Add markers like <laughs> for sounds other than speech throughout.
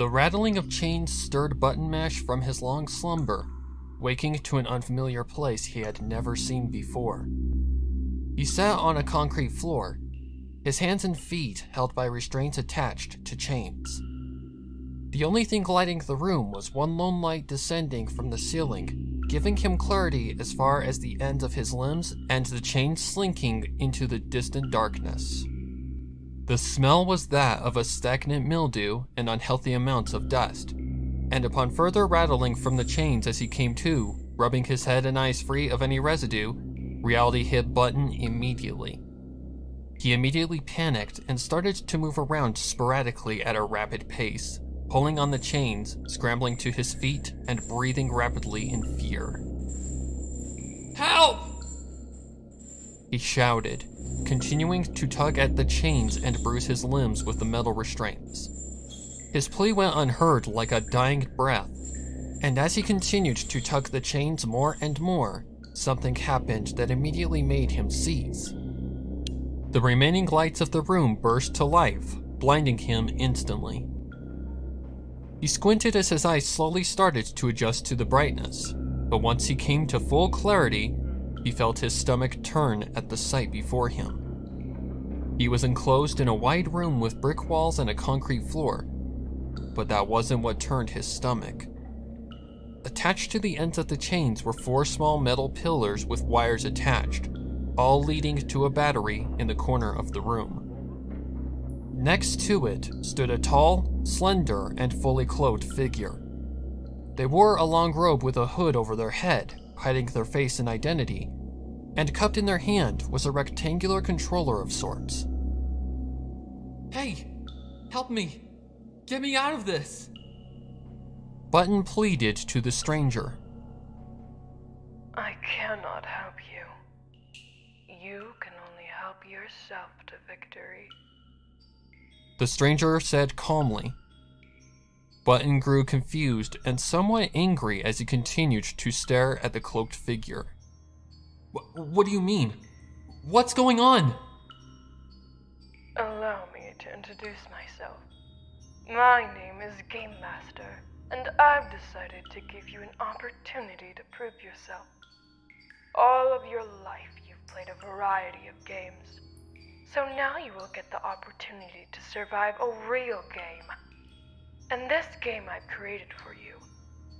The rattling of chains stirred Button Mash from his long slumber, waking to an unfamiliar place he had never seen before. He sat on a concrete floor, his hands and feet held by restraints attached to chains. The only thing lighting the room was one lone light descending from the ceiling, giving him clarity as far as the ends of his limbs and the chains slinking into the distant darkness. The smell was that of a stagnant mildew and unhealthy amounts of dust, and upon further rattling from the chains as he came to, rubbing his head and eyes free of any residue, reality hit Button immediately. He immediately panicked and started to move around sporadically at a rapid pace, pulling on the chains, scrambling to his feet, and breathing rapidly in fear. Help! He shouted, continuing to tug at the chains and bruise his limbs with the metal restraints. His plea went unheard like a dying breath, and as he continued to tug the chains more and more, something happened that immediately made him seize. The remaining lights of the room burst to life, blinding him instantly. He squinted as his eyes slowly started to adjust to the brightness, but once he came to full clarity, he felt his stomach turn at the sight before him. He was enclosed in a wide room with brick walls and a concrete floor, but that wasn't what turned his stomach. Attached to the ends of the chains were four small metal pillars with wires attached, all leading to a battery in the corner of the room. Next to it stood a tall, slender, and fully clothed figure. They wore a long robe with a hood over their head, hiding their face and identity, and cupped in their hand was a rectangular controller of sorts. Hey, help me! Get me out of this! Button pleaded to the stranger. I cannot help you. You can only help yourself to victory. The stranger said calmly. Button grew confused and somewhat angry as he continued to stare at the cloaked figure. What do you mean? What's going on? Allow me to introduce myself. My name is Game Master, and I've decided to give you an opportunity to prove yourself. All of your life, you've played a variety of games. So now you will get the opportunity to survive a real game. And this game I've created for you.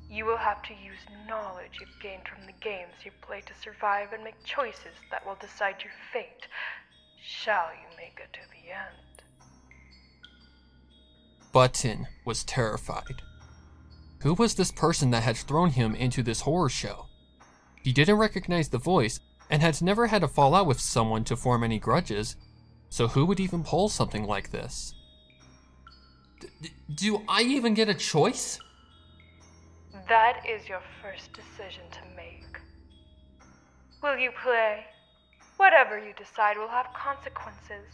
You will have to use knowledge you've gained from the games you play to survive and make choices that will decide your fate. Shall you make it to the end? Button was terrified. Who was this person that had thrown him into this horror show? He didn't recognize the voice and had never had a fallout with someone to form any grudges, so who would even pull something like this? Do I even get a choice? That is your first decision to make. Will you play? Whatever you decide will have consequences.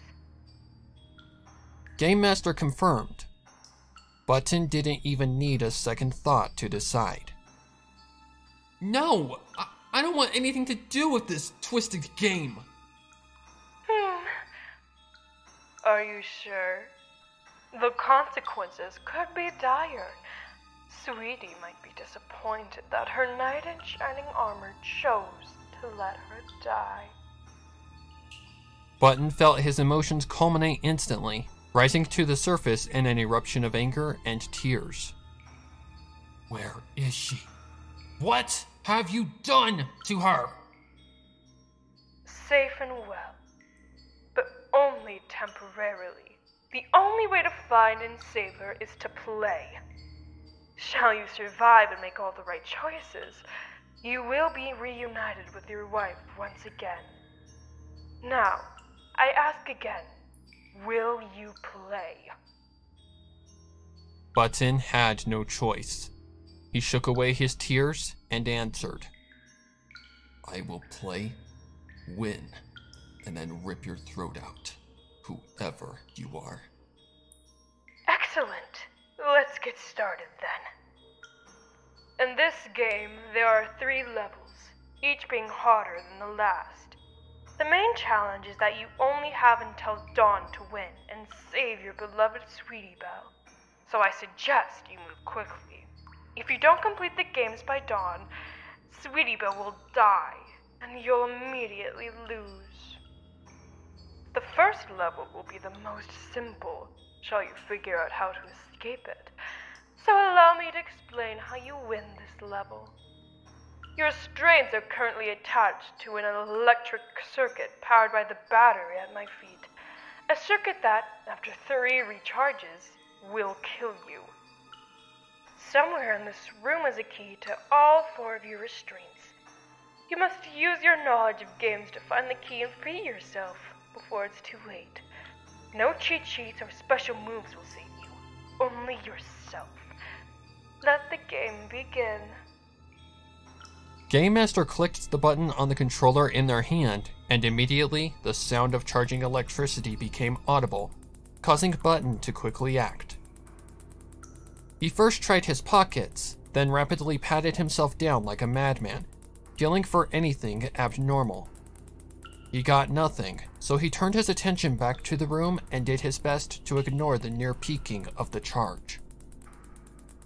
Game Master confirmed. Button didn't even need a second thought to decide. No! I, I don't want anything to do with this twisted game. Hmm. Are you sure? The consequences could be dire. Sweetie might be disappointed that her knight in shining armor chose to let her die. Button felt his emotions culminate instantly, rising to the surface in an eruption of anger and tears. Where is she? What have you done to her? Safe and well, but only temporarily. The only way to find and save her is to play. Shall you survive and make all the right choices, you will be reunited with your wife once again. Now, I ask again, will you play? Button had no choice. He shook away his tears and answered, I will play, win, and then rip your throat out, whoever you are. Excellent. Let's get started then. In this game, there are three levels, each being harder than the last. The main challenge is that you only have until dawn to win and save your beloved Sweetie Belle. so I suggest you move quickly. If you don't complete the games by dawn, Sweetie Belle will die, and you'll immediately lose. The first level will be the most simple, shall you figure out how to escape it. So allow me to explain how you win this level. Your strains are currently attached to an electric circuit powered by the battery at my feet. A circuit that, after three recharges, will kill you. Somewhere in this room is a key to all four of your restraints. You must use your knowledge of games to find the key and free yourself before it's too late. No cheat sheets or special moves will save you, only yourself. Let the game begin. Game Master clicked the button on the controller in their hand, and immediately the sound of charging electricity became audible, causing Button to quickly act. He first tried his pockets, then rapidly patted himself down like a madman, feeling for anything abnormal. He got nothing, so he turned his attention back to the room and did his best to ignore the near peaking of the charge.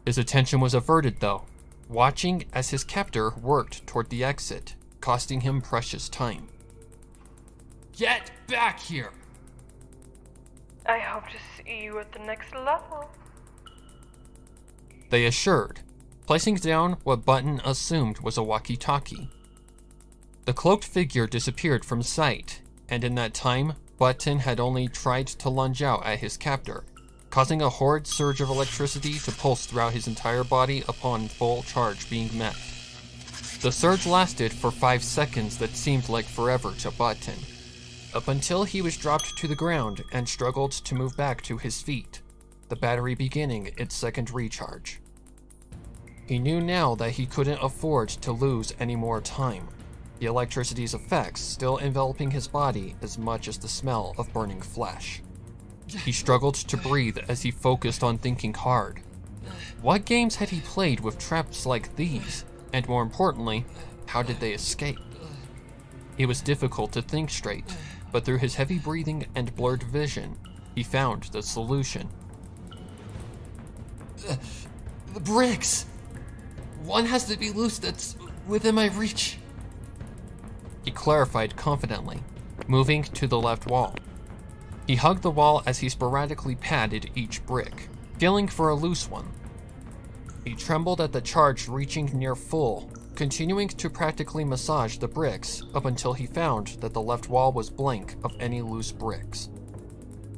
His attention was averted, though, watching as his captor worked toward the exit, costing him precious time. Get back here! I hope to see you at the next level. They assured, placing down what Button assumed was a walkie talkie. The cloaked figure disappeared from sight, and in that time, Button had only tried to lunge out at his captor, causing a horrid surge of electricity to pulse throughout his entire body upon full charge being met. The surge lasted for five seconds that seemed like forever to Button, up until he was dropped to the ground and struggled to move back to his feet, the battery beginning its second recharge. He knew now that he couldn't afford to lose any more time, the electricity's effects still enveloping his body as much as the smell of burning flesh. He struggled to breathe as he focused on thinking hard. What games had he played with traps like these? And more importantly, how did they escape? It was difficult to think straight, but through his heavy breathing and blurred vision, he found the solution. Uh, the bricks! One has to be loose that's within my reach. He clarified confidently, moving to the left wall. He hugged the wall as he sporadically patted each brick, feeling for a loose one. He trembled at the charge reaching near full, continuing to practically massage the bricks up until he found that the left wall was blank of any loose bricks.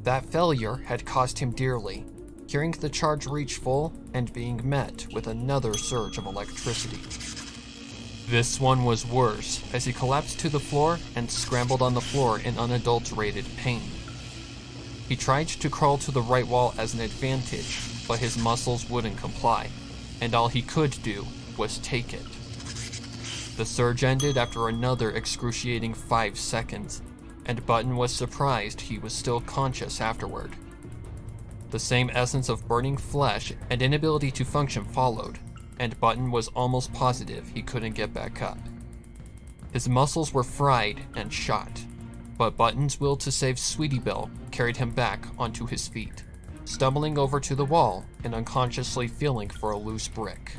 That failure had cost him dearly, hearing the charge reach full and being met with another surge of electricity. This one was worse, as he collapsed to the floor and scrambled on the floor in unadulterated pain. He tried to crawl to the right wall as an advantage, but his muscles wouldn't comply, and all he could do was take it. The surge ended after another excruciating five seconds, and Button was surprised he was still conscious afterward. The same essence of burning flesh and inability to function followed, and Button was almost positive he couldn't get back up. His muscles were fried and shot, but Button's will to save Sweetie Belle carried him back onto his feet, stumbling over to the wall and unconsciously feeling for a loose brick.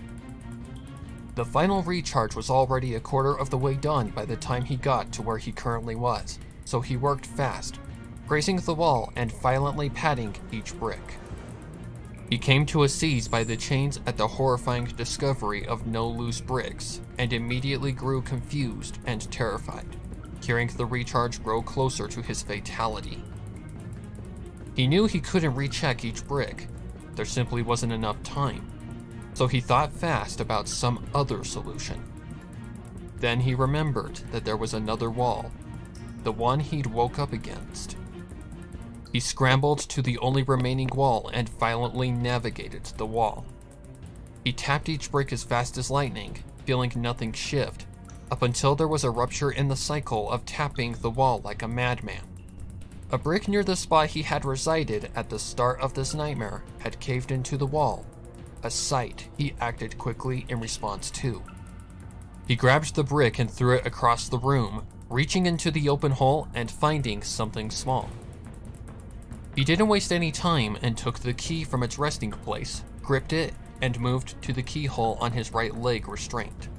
The final recharge was already a quarter of the way done by the time he got to where he currently was, so he worked fast, grazing the wall and violently patting each brick. He came to a seize by the chains at the horrifying discovery of no loose bricks, and immediately grew confused and terrified hearing the recharge grow closer to his fatality. He knew he couldn't recheck each brick, there simply wasn't enough time, so he thought fast about some other solution. Then he remembered that there was another wall, the one he'd woke up against. He scrambled to the only remaining wall and violently navigated the wall. He tapped each brick as fast as lightning, feeling nothing shift up until there was a rupture in the cycle of tapping the wall like a madman. A brick near the spot he had resided at the start of this nightmare had caved into the wall, a sight he acted quickly in response to. He grabbed the brick and threw it across the room, reaching into the open hole and finding something small. He didn't waste any time and took the key from its resting place, gripped it, and moved to the keyhole on his right leg restraint.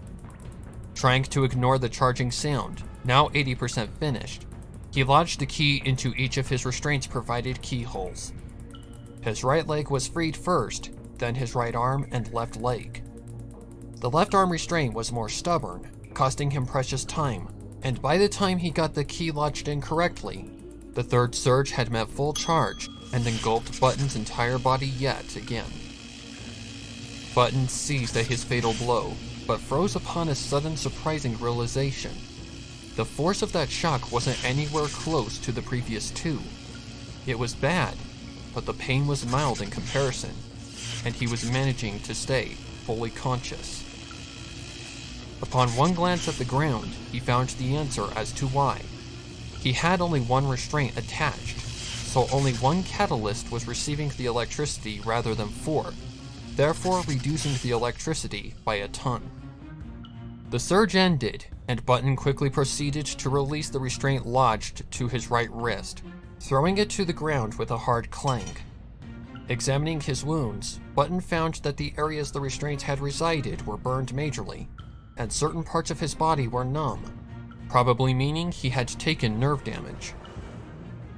Trying to ignore the charging sound, now 80% finished, he lodged the key into each of his restraints provided keyholes. His right leg was freed first, then his right arm and left leg. The left arm restraint was more stubborn, costing him precious time, and by the time he got the key lodged in correctly, the third surge had met full charge and engulfed Button's entire body yet again. Button seized at his fatal blow, but froze upon a sudden surprising realization. The force of that shock wasn't anywhere close to the previous two. It was bad, but the pain was mild in comparison, and he was managing to stay fully conscious. Upon one glance at the ground, he found the answer as to why. He had only one restraint attached, so only one catalyst was receiving the electricity rather than four, therefore reducing the electricity by a ton. The surge ended, and Button quickly proceeded to release the restraint lodged to his right wrist, throwing it to the ground with a hard clang. Examining his wounds, Button found that the areas the restraints had resided were burned majorly, and certain parts of his body were numb, probably meaning he had taken nerve damage.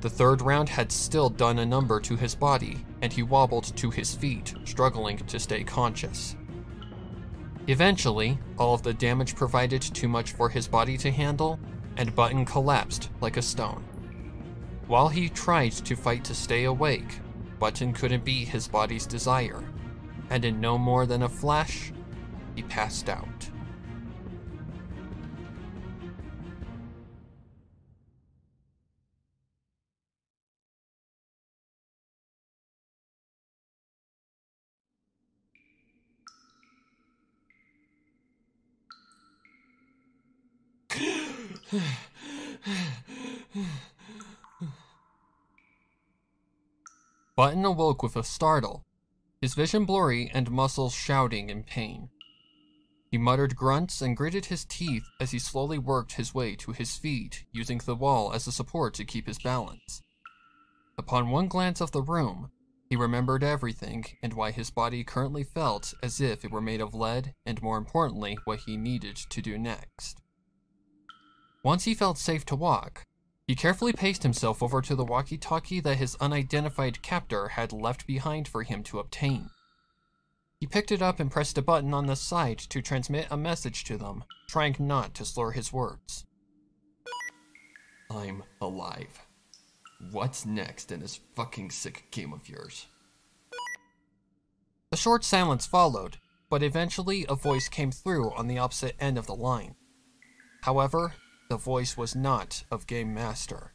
The third round had still done a number to his body, and he wobbled to his feet, struggling to stay conscious. Eventually, all of the damage provided too much for his body to handle, and Button collapsed like a stone. While he tried to fight to stay awake, Button couldn't beat his body's desire, and in no more than a flash, he passed out. Button awoke with a startle, his vision blurry and muscles shouting in pain. He muttered grunts and gritted his teeth as he slowly worked his way to his feet, using the wall as a support to keep his balance. Upon one glance of the room, he remembered everything and why his body currently felt as if it were made of lead, and more importantly, what he needed to do next. Once he felt safe to walk, he carefully paced himself over to the walkie-talkie that his unidentified captor had left behind for him to obtain. He picked it up and pressed a button on the side to transmit a message to them, trying not to slur his words. I'm alive. What's next in this fucking sick game of yours? A short silence followed, but eventually a voice came through on the opposite end of the line. However, the voice was not of Game Master.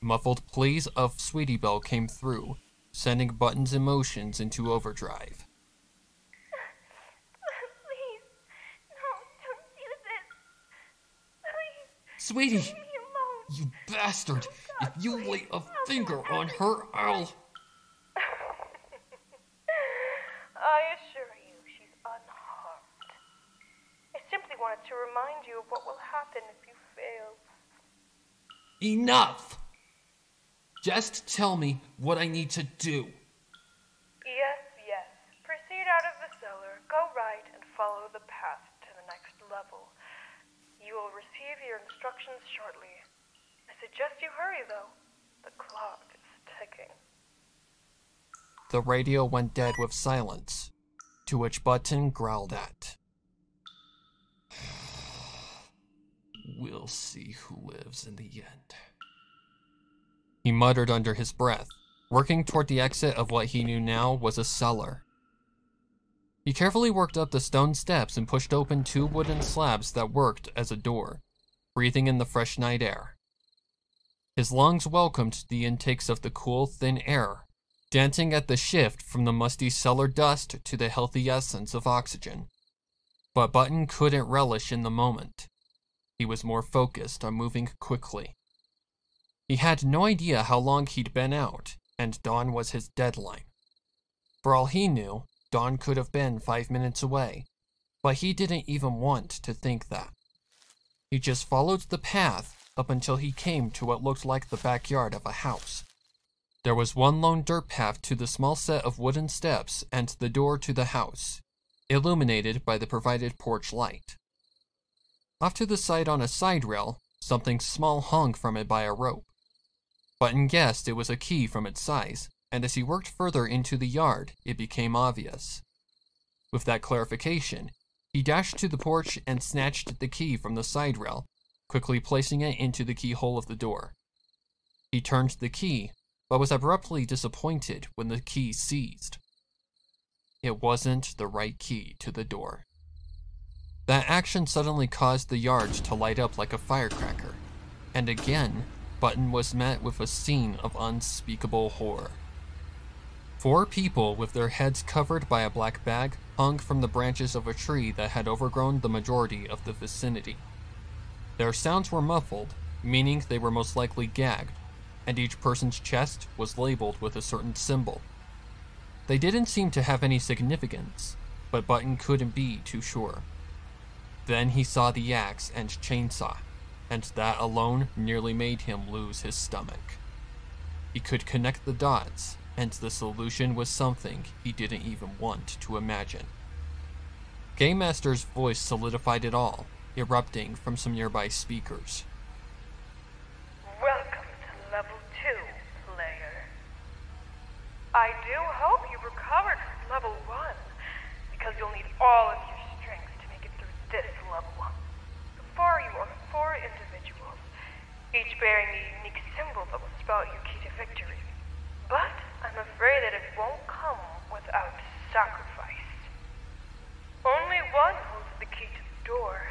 Muffled pleas of Sweetie Belle came through, sending Button's emotions into overdrive. Please, no, don't do this. Please, Sweetie, leave me alone. you bastard! Oh, if you lay a finger on her, I'll. I assure you, she's unharmed. I simply wanted to remind you of what will happen if you fail. Enough! Just tell me what I need to do. Yes, yes. Proceed out of the cellar, go right, and follow the path to the next level. You will receive your instructions shortly. I suggest you hurry, though. The clock is ticking. The radio went dead with silence, to which Button growled at. We'll see who lives in the end. He muttered under his breath, working toward the exit of what he knew now was a cellar. He carefully worked up the stone steps and pushed open two wooden slabs that worked as a door, breathing in the fresh night air. His lungs welcomed the intakes of the cool, thin air, dancing at the shift from the musty cellar dust to the healthy essence of oxygen. But Button couldn't relish in the moment. He was more focused on moving quickly. He had no idea how long he'd been out, and dawn was his deadline. For all he knew, dawn could have been five minutes away, but he didn't even want to think that. He just followed the path up until he came to what looked like the backyard of a house. There was one lone dirt path to the small set of wooden steps and the door to the house, illuminated by the provided porch light. Off to the side on a side rail, something small hung from it by a rope. Button guessed it was a key from its size, and as he worked further into the yard, it became obvious. With that clarification, he dashed to the porch and snatched the key from the side rail, quickly placing it into the keyhole of the door. He turned the key, but was abruptly disappointed when the key seized. It wasn't the right key to the door. That action suddenly caused the yard to light up like a firecracker, and again, Button was met with a scene of unspeakable horror. Four people with their heads covered by a black bag hung from the branches of a tree that had overgrown the majority of the vicinity. Their sounds were muffled, meaning they were most likely gagged, and each person's chest was labeled with a certain symbol. They didn't seem to have any significance, but Button couldn't be too sure. Then he saw the axe and chainsaw, and that alone nearly made him lose his stomach. He could connect the dots, and the solution was something he didn't even want to imagine. Game Master's voice solidified it all, erupting from some nearby speakers. Welcome to level 2, player. I do hope level 1, because you'll need all of your strength to make it through this level. Before you are four individuals, each bearing a unique symbol that will spell your key to victory. But I'm afraid that it won't come without sacrifice. Only one holds the key to the door,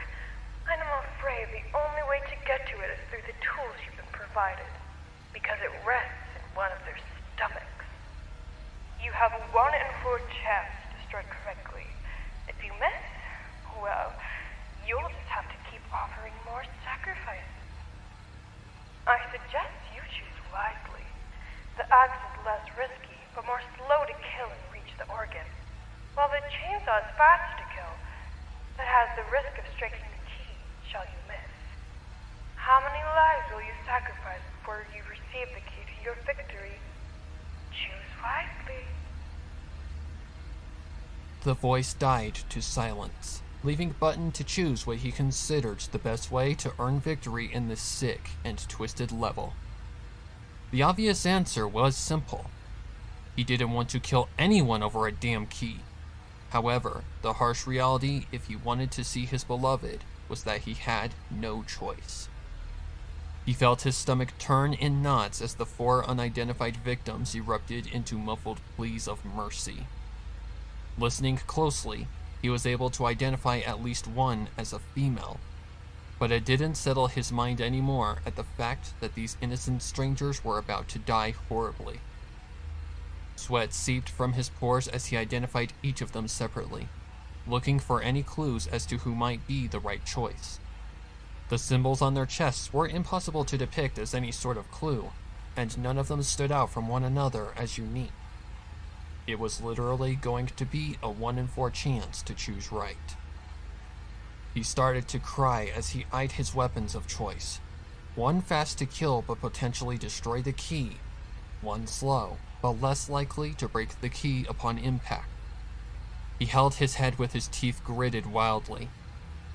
and I'm afraid the only way to get to it is through the tools you've been provided, because it rests in one of their stomachs. You have one in four chance to strike correctly. If you miss, well, you'll just have to keep offering more sacrifices. I suggest you choose wisely. The axe is less risky, but more slow to kill and reach the organ, while the chainsaw is faster to kill, but has the risk of striking the key, shall you miss. How many lives will you sacrifice before you receive the key to your victory? Choose wisely. The voice died to silence, leaving Button to choose what he considered the best way to earn victory in this sick and twisted level. The obvious answer was simple. He didn't want to kill anyone over a damn key. However, the harsh reality, if he wanted to see his beloved, was that he had no choice. He felt his stomach turn in knots as the four unidentified victims erupted into muffled pleas of mercy. Listening closely, he was able to identify at least one as a female, but it didn't settle his mind anymore at the fact that these innocent strangers were about to die horribly. Sweat seeped from his pores as he identified each of them separately, looking for any clues as to who might be the right choice. The symbols on their chests were impossible to depict as any sort of clue, and none of them stood out from one another as unique. It was literally going to be a 1 in 4 chance to choose right. He started to cry as he eyed his weapons of choice. One fast to kill but potentially destroy the key, one slow but less likely to break the key upon impact. He held his head with his teeth gritted wildly.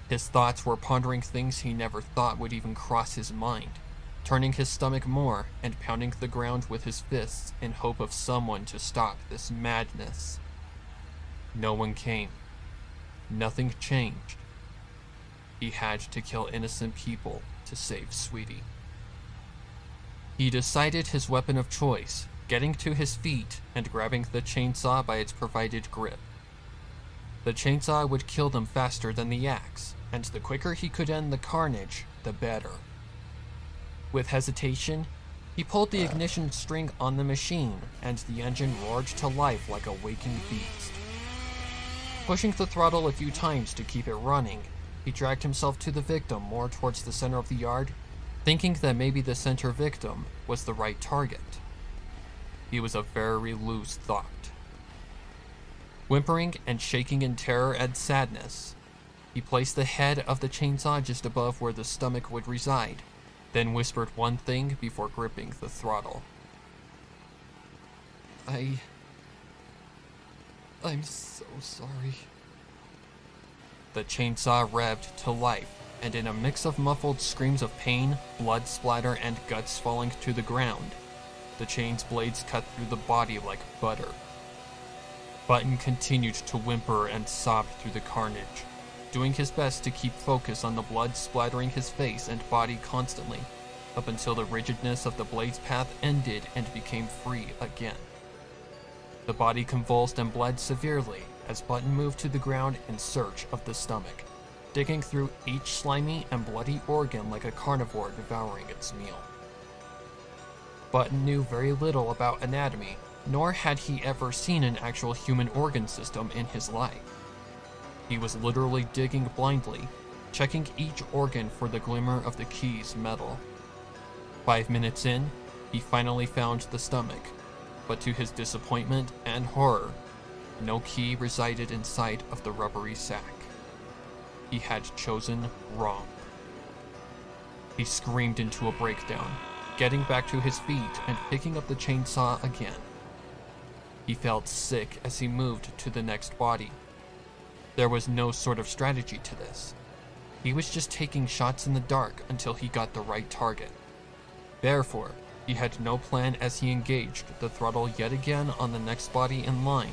His thoughts were pondering things he never thought would even cross his mind, turning his stomach more and pounding the ground with his fists in hope of someone to stop this madness. No one came. Nothing changed. He had to kill innocent people to save Sweetie. He decided his weapon of choice, getting to his feet and grabbing the chainsaw by its provided grip. The chainsaw would kill them faster than the axe, and the quicker he could end the carnage, the better. With hesitation, he pulled the uh. ignition string on the machine, and the engine roared to life like a waking beast. Pushing the throttle a few times to keep it running, he dragged himself to the victim more towards the center of the yard, thinking that maybe the center victim was the right target. He was a very loose thought. Whimpering and shaking in terror and sadness, he placed the head of the chainsaw just above where the stomach would reside, then whispered one thing before gripping the throttle. I. I'm so sorry. The chainsaw revved to life, and in a mix of muffled screams of pain, blood splatter, and guts falling to the ground, the chain's blades cut through the body like butter. Button continued to whimper and sob through the carnage, doing his best to keep focus on the blood splattering his face and body constantly, up until the rigidness of the blade's path ended and became free again. The body convulsed and bled severely as Button moved to the ground in search of the stomach, digging through each slimy and bloody organ like a carnivore devouring its meal. Button knew very little about anatomy, nor had he ever seen an actual human organ system in his life. He was literally digging blindly, checking each organ for the glimmer of the key's metal. Five minutes in, he finally found the stomach, but to his disappointment and horror, no key resided inside of the rubbery sack. He had chosen wrong. He screamed into a breakdown, getting back to his feet and picking up the chainsaw again. He felt sick as he moved to the next body. There was no sort of strategy to this. He was just taking shots in the dark until he got the right target. Therefore, he had no plan as he engaged the throttle yet again on the next body in line,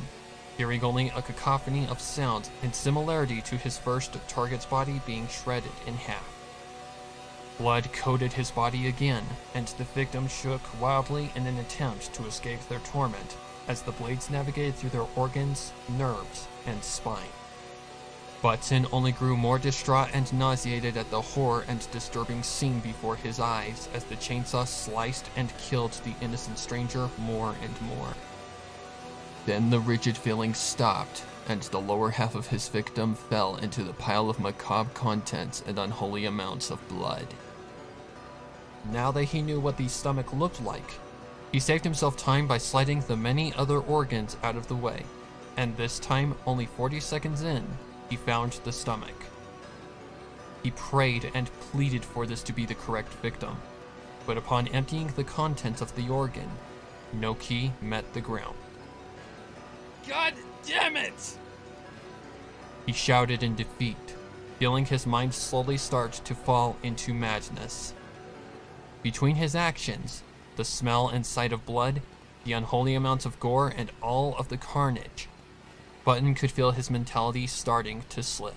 hearing only a cacophony of sounds in similarity to his first target's body being shredded in half. Blood coated his body again, and the victim shook wildly in an attempt to escape their torment as the blades navigated through their organs, nerves, and spine. Button only grew more distraught and nauseated at the horror and disturbing scene before his eyes as the chainsaw sliced and killed the innocent stranger more and more. Then the rigid feeling stopped, and the lower half of his victim fell into the pile of macabre contents and unholy amounts of blood. Now that he knew what the stomach looked like, he saved himself time by sliding the many other organs out of the way, and this time, only 40 seconds in, he found the stomach. He prayed and pleaded for this to be the correct victim, but upon emptying the contents of the organ, no key met the ground. God damn it! He shouted in defeat, feeling his mind slowly start to fall into madness. Between his actions, the smell and sight of blood, the unholy amounts of gore, and all of the carnage, Button could feel his mentality starting to slip.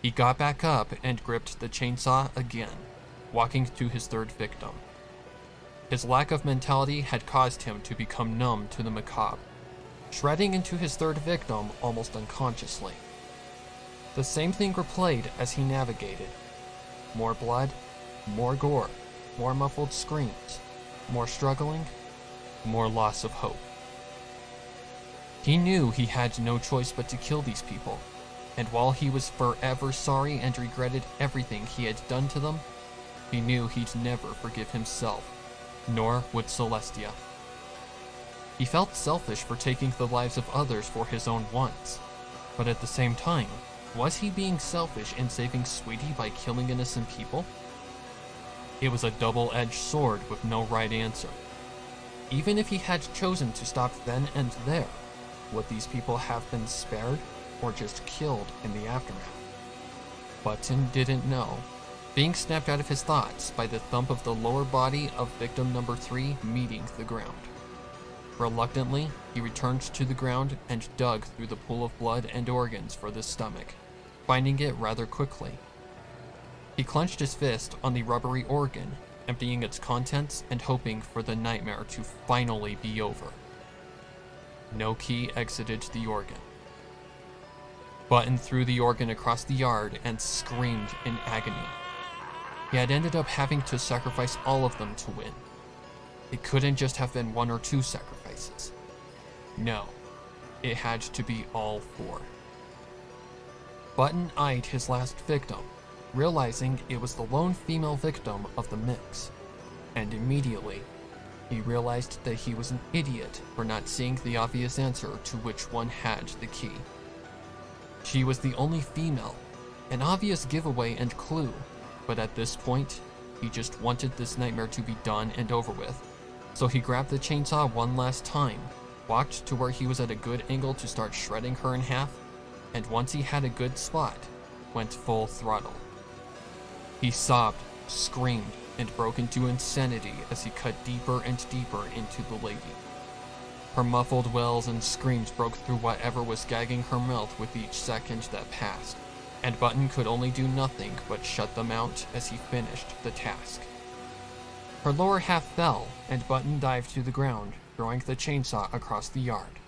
He got back up and gripped the chainsaw again, walking to his third victim. His lack of mentality had caused him to become numb to the macabre, shredding into his third victim almost unconsciously. The same thing replayed as he navigated. More blood, more gore, more muffled screams, more struggling, more loss of hope. He knew he had no choice but to kill these people, and while he was forever sorry and regretted everything he had done to them, he knew he'd never forgive himself, nor would Celestia. He felt selfish for taking the lives of others for his own wants, but at the same time, was he being selfish in saving Sweetie by killing innocent people? It was a double edged sword with no right answer. Even if he had chosen to stop then and there, would these people have been spared or just killed in the aftermath? Button didn't know, being snapped out of his thoughts by the thump of the lower body of victim number three meeting the ground. Reluctantly, he returned to the ground and dug through the pool of blood and organs for the stomach, finding it rather quickly. He clenched his fist on the rubbery organ, emptying its contents and hoping for the nightmare to finally be over. No key exited the organ. Button threw the organ across the yard and screamed in agony. He had ended up having to sacrifice all of them to win. It couldn't just have been one or two sacrifices. No, it had to be all four. Button eyed his last victim, realizing it was the lone female victim of the mix, and immediately he realized that he was an idiot for not seeing the obvious answer to which one had the key. She was the only female, an obvious giveaway and clue, but at this point, he just wanted this nightmare to be done and over with, So he grabbed the chainsaw one last time, walked to where he was at a good angle to start shredding her in half, and once he had a good spot, went full throttle. He sobbed, screamed, and broke into insanity as he cut deeper and deeper into the lady. Her muffled wails and screams broke through whatever was gagging her mouth with each second that passed, and Button could only do nothing but shut them out as he finished the task. Her lower half fell, and Button dived to the ground, throwing the chainsaw across the yard.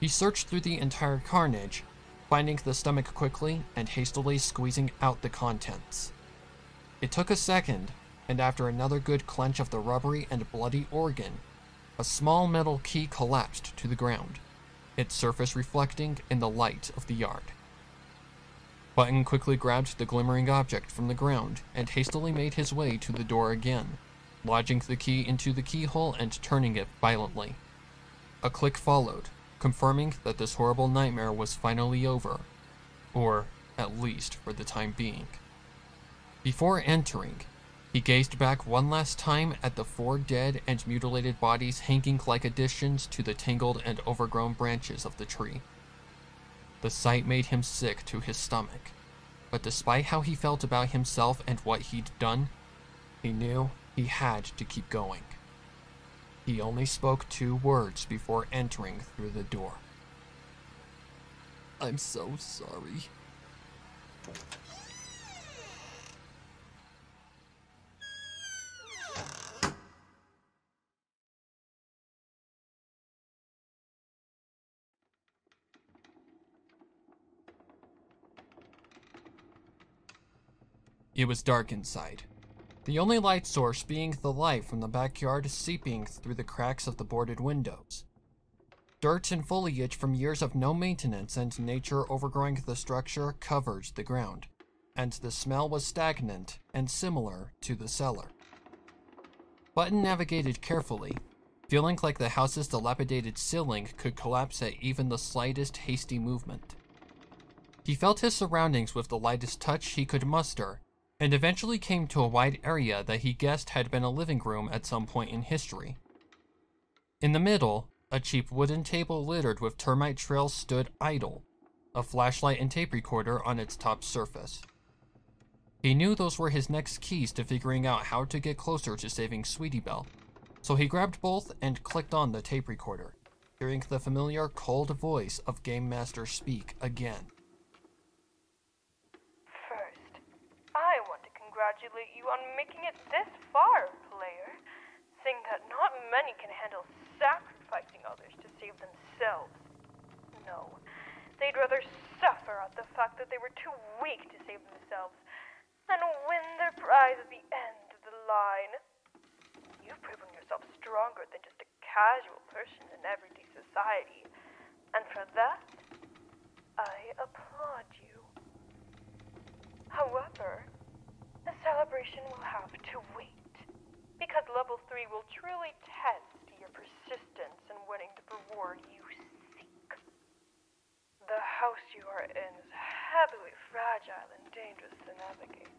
He searched through the entire carnage, finding the stomach quickly and hastily squeezing out the contents. It took a second, and after another good clench of the rubbery and bloody organ, a small metal key collapsed to the ground, its surface reflecting in the light of the yard. Button quickly grabbed the glimmering object from the ground and hastily made his way to the door again, lodging the key into the keyhole and turning it violently. A click followed, confirming that this horrible nightmare was finally over, or at least for the time being. Before entering, he gazed back one last time at the four dead and mutilated bodies hanging like additions to the tangled and overgrown branches of the tree. The sight made him sick to his stomach, but despite how he felt about himself and what he'd done, he knew he had to keep going. He only spoke two words before entering through the door. I'm so sorry. It was dark inside, the only light source being the light from the backyard seeping through the cracks of the boarded windows. Dirt and foliage from years of no maintenance and nature overgrowing the structure covered the ground, and the smell was stagnant and similar to the cellar. Button navigated carefully, feeling like the house's dilapidated ceiling could collapse at even the slightest hasty movement. He felt his surroundings with the lightest touch he could muster and eventually came to a wide area that he guessed had been a living room at some point in history. In the middle, a cheap wooden table littered with termite trails stood idle, a flashlight and tape recorder on its top surface. He knew those were his next keys to figuring out how to get closer to saving Sweetie Belle, so he grabbed both and clicked on the tape recorder, hearing the familiar cold voice of Game Master speak again. Congratulate you on making it this far, player. Seeing that not many can handle sacrificing others to save themselves. No, they'd rather suffer at the fact that they were too weak to save themselves than win their prize at the end of the line. You've proven yourself stronger than just a casual person in everyday society, and for that, I applaud you. However, the celebration will have to wait. Because level 3 will truly test your persistence in winning the reward you seek. The house you are in is heavily fragile and dangerous to navigate.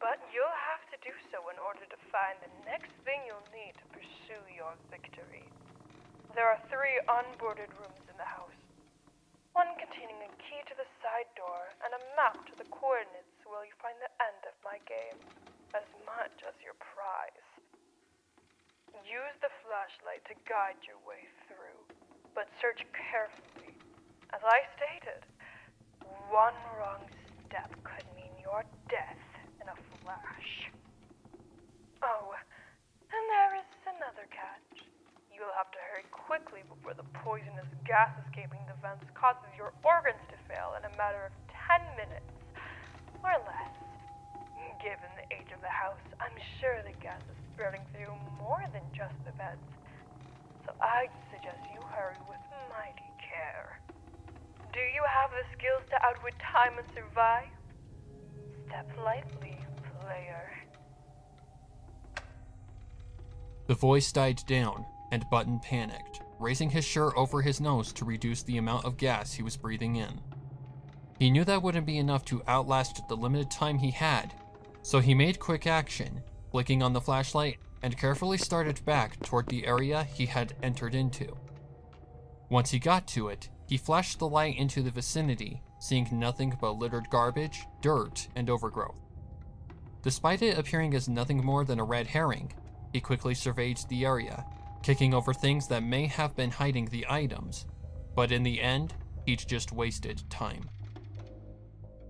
But you'll have to do so in order to find the next thing you'll need to pursue your victory. There are three unboarded rooms in the house. One containing a key to the side door and a map to the coordinates will you find the end of my game, as much as your prize. Use the flashlight to guide your way through, but search carefully. As I stated, one wrong step could mean your death in a flash. Oh, and there is another catch. You'll have to hurry quickly before the poisonous gas escaping the vents causes your organs to fail in a matter of 10 minutes or less. Given the age of the house, I'm sure the gas is spreading through more than just the beds. So I'd suggest you hurry with mighty care. Do you have the skills to outwit time and survive? Step lightly, player. The voice died down, and Button panicked, raising his shirt over his nose to reduce the amount of gas he was breathing in. He knew that wouldn't be enough to outlast the limited time he had, so he made quick action, clicking on the flashlight and carefully started back toward the area he had entered into. Once he got to it, he flashed the light into the vicinity, seeing nothing but littered garbage, dirt, and overgrowth. Despite it appearing as nothing more than a red herring, he quickly surveyed the area, kicking over things that may have been hiding the items, but in the end, he'd just wasted time.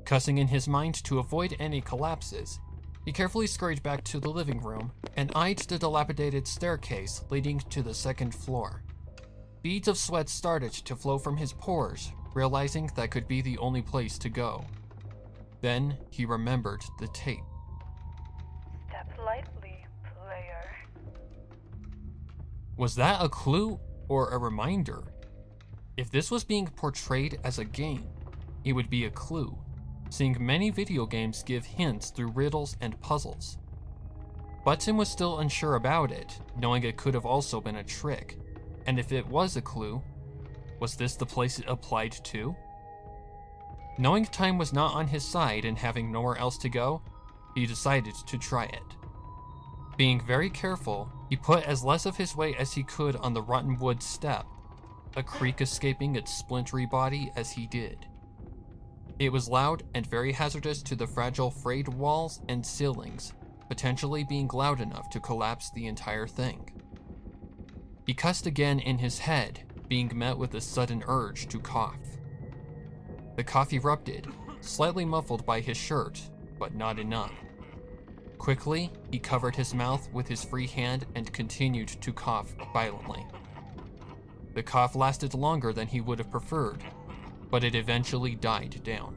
Cussing in his mind to avoid any collapses, he carefully scurried back to the living room and eyed the dilapidated staircase leading to the second floor. Beads of sweat started to flow from his pores, realizing that could be the only place to go. Then he remembered the tape. Step lightly, player. Was that a clue or a reminder? If this was being portrayed as a game, it would be a clue, seeing many video games give hints through riddles and puzzles. But Tim was still unsure about it, knowing it could have also been a trick. And if it was a clue, was this the place it applied to? Knowing time was not on his side and having nowhere else to go, he decided to try it. Being very careful, he put as less of his weight as he could on the rotten wood step, a creak escaping its splintery body as he did. It was loud and very hazardous to the fragile frayed walls and ceilings, potentially being loud enough to collapse the entire thing. He cussed again in his head, being met with a sudden urge to cough. The cough erupted, slightly muffled by his shirt, but not enough. Quickly, he covered his mouth with his free hand and continued to cough violently. The cough lasted longer than he would have preferred, but it eventually died down.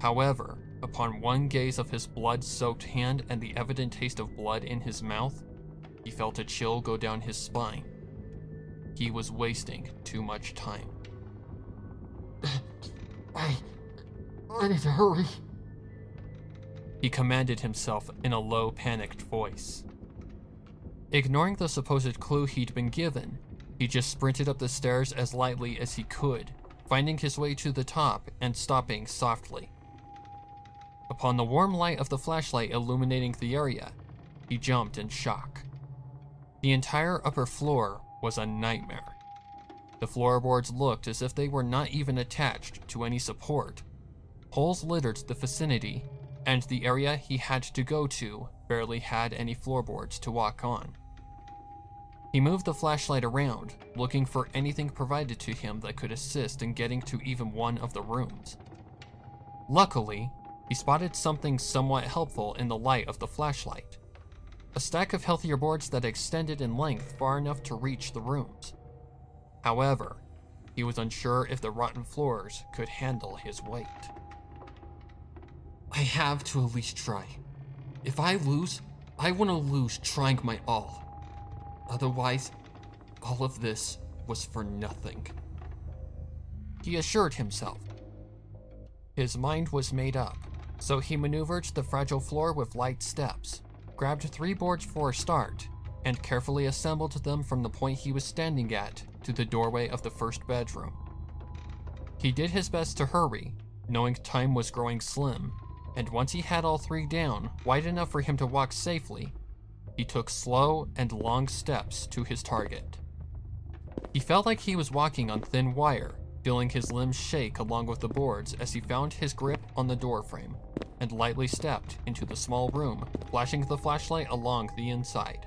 However, upon one gaze of his blood soaked hand and the evident taste of blood in his mouth, he felt a chill go down his spine. He was wasting too much time. I. I need to hurry. He commanded himself in a low, panicked voice. Ignoring the supposed clue he'd been given, he just sprinted up the stairs as lightly as he could, finding his way to the top and stopping softly. Upon the warm light of the flashlight illuminating the area, he jumped in shock. The entire upper floor was a nightmare. The floorboards looked as if they were not even attached to any support. Holes littered the vicinity, and the area he had to go to barely had any floorboards to walk on. He moved the flashlight around, looking for anything provided to him that could assist in getting to even one of the rooms. Luckily, he spotted something somewhat helpful in the light of the flashlight a stack of healthier boards that extended in length far enough to reach the rooms. However, he was unsure if the rotten floors could handle his weight. I have to at least try. If I lose, I want to lose trying my all. Otherwise, all of this was for nothing. He assured himself. His mind was made up, so he maneuvered the fragile floor with light steps, grabbed three boards for a start, and carefully assembled them from the point he was standing at to the doorway of the first bedroom. He did his best to hurry, knowing time was growing slim, and once he had all three down, wide enough for him to walk safely, he took slow and long steps to his target. He felt like he was walking on thin wire, feeling his limbs shake along with the boards as he found his grip on the doorframe and lightly stepped into the small room, flashing the flashlight along the inside.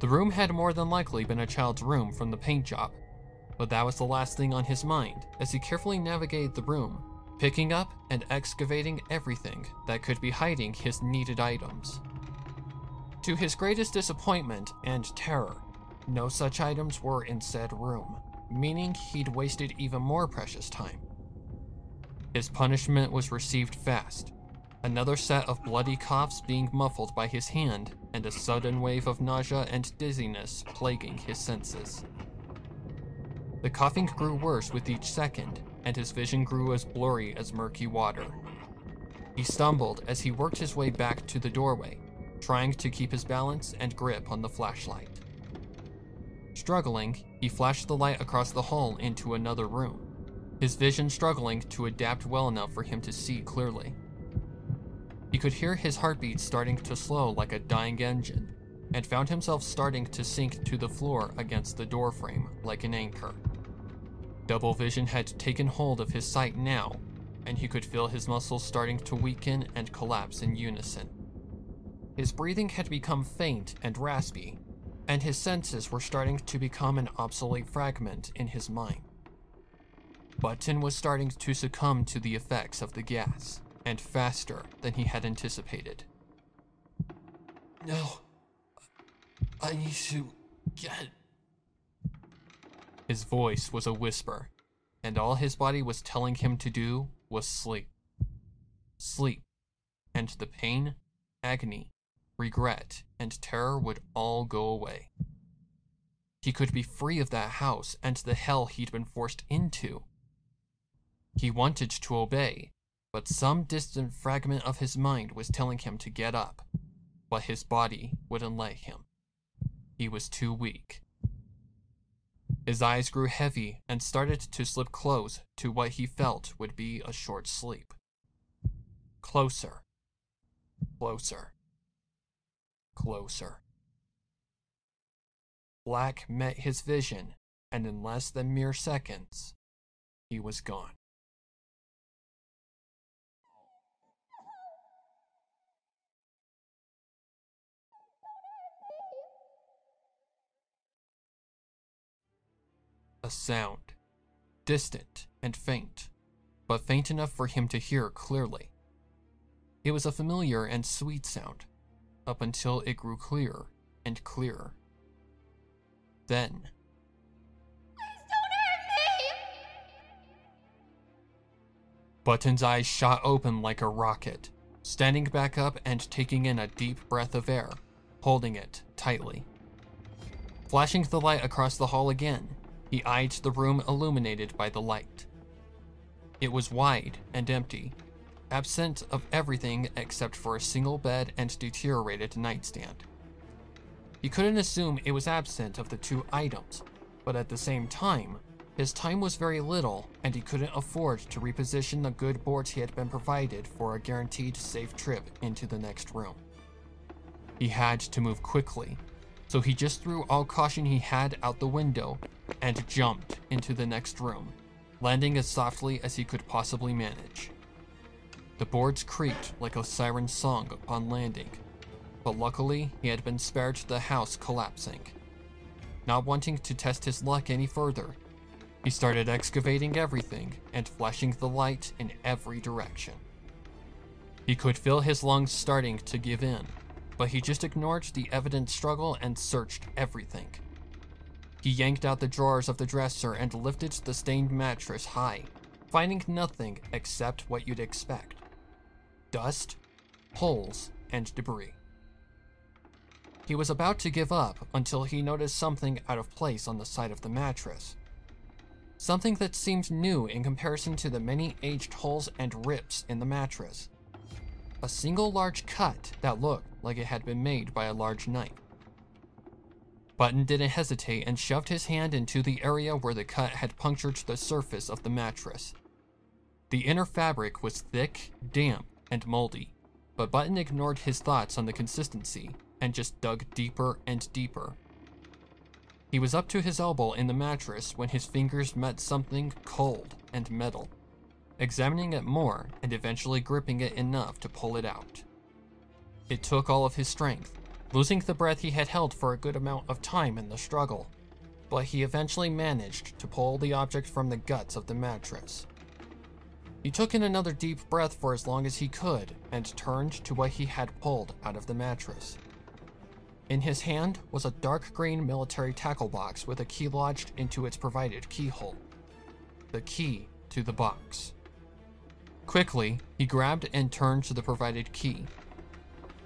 The room had more than likely been a child's room from the paint job, but that was the last thing on his mind as he carefully navigated the room, picking up and excavating everything that could be hiding his needed items. To his greatest disappointment and terror, no such items were in said room meaning he'd wasted even more precious time. His punishment was received fast, another set of bloody coughs being muffled by his hand, and a sudden wave of nausea and dizziness plaguing his senses. The coughing grew worse with each second, and his vision grew as blurry as murky water. He stumbled as he worked his way back to the doorway, trying to keep his balance and grip on the flashlight. Struggling, he flashed the light across the hall into another room, his vision struggling to adapt well enough for him to see clearly. He could hear his heartbeat starting to slow like a dying engine, and found himself starting to sink to the floor against the doorframe like an anchor. Double vision had taken hold of his sight now, and he could feel his muscles starting to weaken and collapse in unison. His breathing had become faint and raspy, and his senses were starting to become an obsolete fragment in his mind. Button was starting to succumb to the effects of the gas, and faster than he had anticipated. No. I need to get. His voice was a whisper, and all his body was telling him to do was sleep. Sleep, and the pain, agony, regret, and terror would all go away. He could be free of that house and the hell he'd been forced into. He wanted to obey, but some distant fragment of his mind was telling him to get up, but his body wouldn't let him. He was too weak. His eyes grew heavy and started to slip close to what he felt would be a short sleep. Closer. Closer. Closer. Black met his vision, and in less than mere seconds, he was gone. A sound, distant and faint, but faint enough for him to hear clearly. It was a familiar and sweet sound, up until it grew clearer and clearer. Then, Button's eyes shot open like a rocket, standing back up and taking in a deep breath of air, holding it tightly. Flashing the light across the hall again, he eyed the room illuminated by the light. It was wide and empty, absent of everything except for a single bed and deteriorated nightstand. He couldn't assume it was absent of the two items, but at the same time, his time was very little, and he couldn't afford to reposition the good boards he had been provided for a guaranteed safe trip into the next room. He had to move quickly, so he just threw all caution he had out the window and jumped into the next room, landing as softly as he could possibly manage. The boards creaked like a siren's song upon landing, but luckily he had been spared the house collapsing. Not wanting to test his luck any further, he started excavating everything and flashing the light in every direction. He could feel his lungs starting to give in, but he just ignored the evident struggle and searched everything. He yanked out the drawers of the dresser and lifted the stained mattress high, finding nothing except what you'd expect dust, holes, and debris. He was about to give up until he noticed something out of place on the side of the mattress. Something that seemed new in comparison to the many aged holes and rips in the mattress. A single large cut that looked like it had been made by a large knife. Button didn't hesitate and shoved his hand into the area where the cut had punctured the surface of the mattress. The inner fabric was thick, damp, and moldy, but Button ignored his thoughts on the consistency and just dug deeper and deeper. He was up to his elbow in the mattress when his fingers met something cold and metal, examining it more and eventually gripping it enough to pull it out. It took all of his strength, losing the breath he had held for a good amount of time in the struggle, but he eventually managed to pull the object from the guts of the mattress. He took in another deep breath for as long as he could and turned to what he had pulled out of the mattress. In his hand was a dark green military tackle box with a key lodged into its provided keyhole. The key to the box. Quickly, he grabbed and turned to the provided key.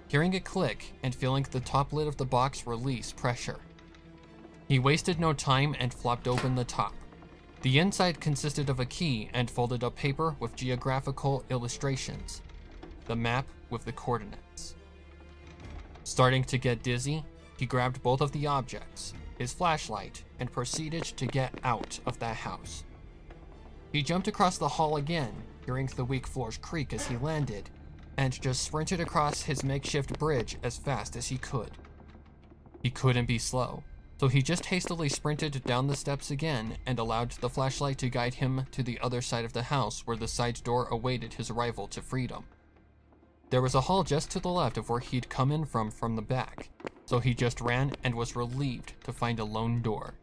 Hearing it click and feeling the top lid of the box release pressure. He wasted no time and flopped open the top. The inside consisted of a key and folded up paper with geographical illustrations, the map with the coordinates. Starting to get dizzy, he grabbed both of the objects, his flashlight, and proceeded to get out of that house. He jumped across the hall again, hearing the weak floors creak as he landed, and just sprinted across his makeshift bridge as fast as he could. He couldn't be slow, so he just hastily sprinted down the steps again and allowed the flashlight to guide him to the other side of the house where the side door awaited his arrival to freedom. There was a hall just to the left of where he'd come in from from the back, so he just ran and was relieved to find a lone door.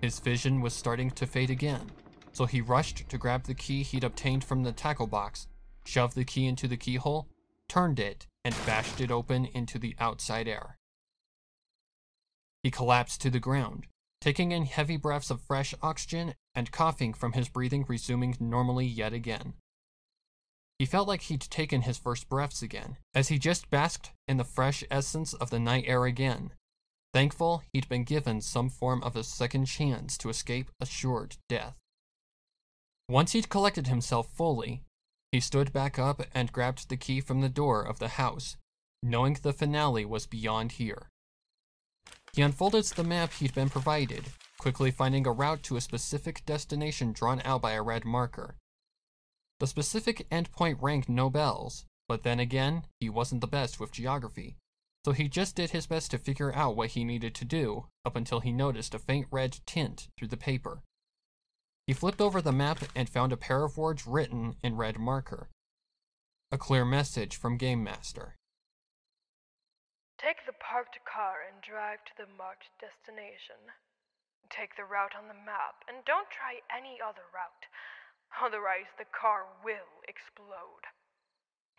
His vision was starting to fade again, so he rushed to grab the key he'd obtained from the tackle box, shoved the key into the keyhole, turned it, and bashed it open into the outside air. He collapsed to the ground, taking in heavy breaths of fresh oxygen and coughing from his breathing resuming normally yet again. He felt like he'd taken his first breaths again, as he just basked in the fresh essence of the night air again, thankful he'd been given some form of a second chance to escape assured death. Once he'd collected himself fully, he stood back up and grabbed the key from the door of the house, knowing the finale was beyond here. He unfolded the map he'd been provided, quickly finding a route to a specific destination drawn out by a red marker. The specific endpoint rang no bells, but then again, he wasn't the best with geography, so he just did his best to figure out what he needed to do up until he noticed a faint red tint through the paper. He flipped over the map and found a pair of words written in red marker. A clear message from Game Master. Take the parked car and drive to the marked destination. Take the route on the map and don't try any other route, otherwise, the car will explode.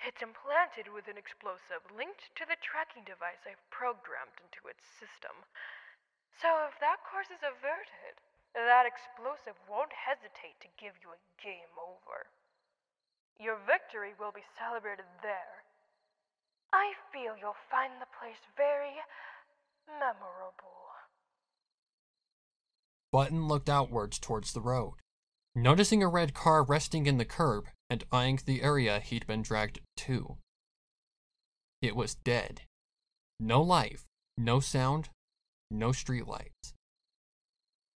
It's implanted with an explosive linked to the tracking device I've programmed into its system. So if that course is averted, that explosive won't hesitate to give you a game over. Your victory will be celebrated there, I feel you'll find the place very memorable. Button looked outwards towards the road, noticing a red car resting in the curb and eyeing the area he'd been dragged to. It was dead. No life, no sound, no streetlights.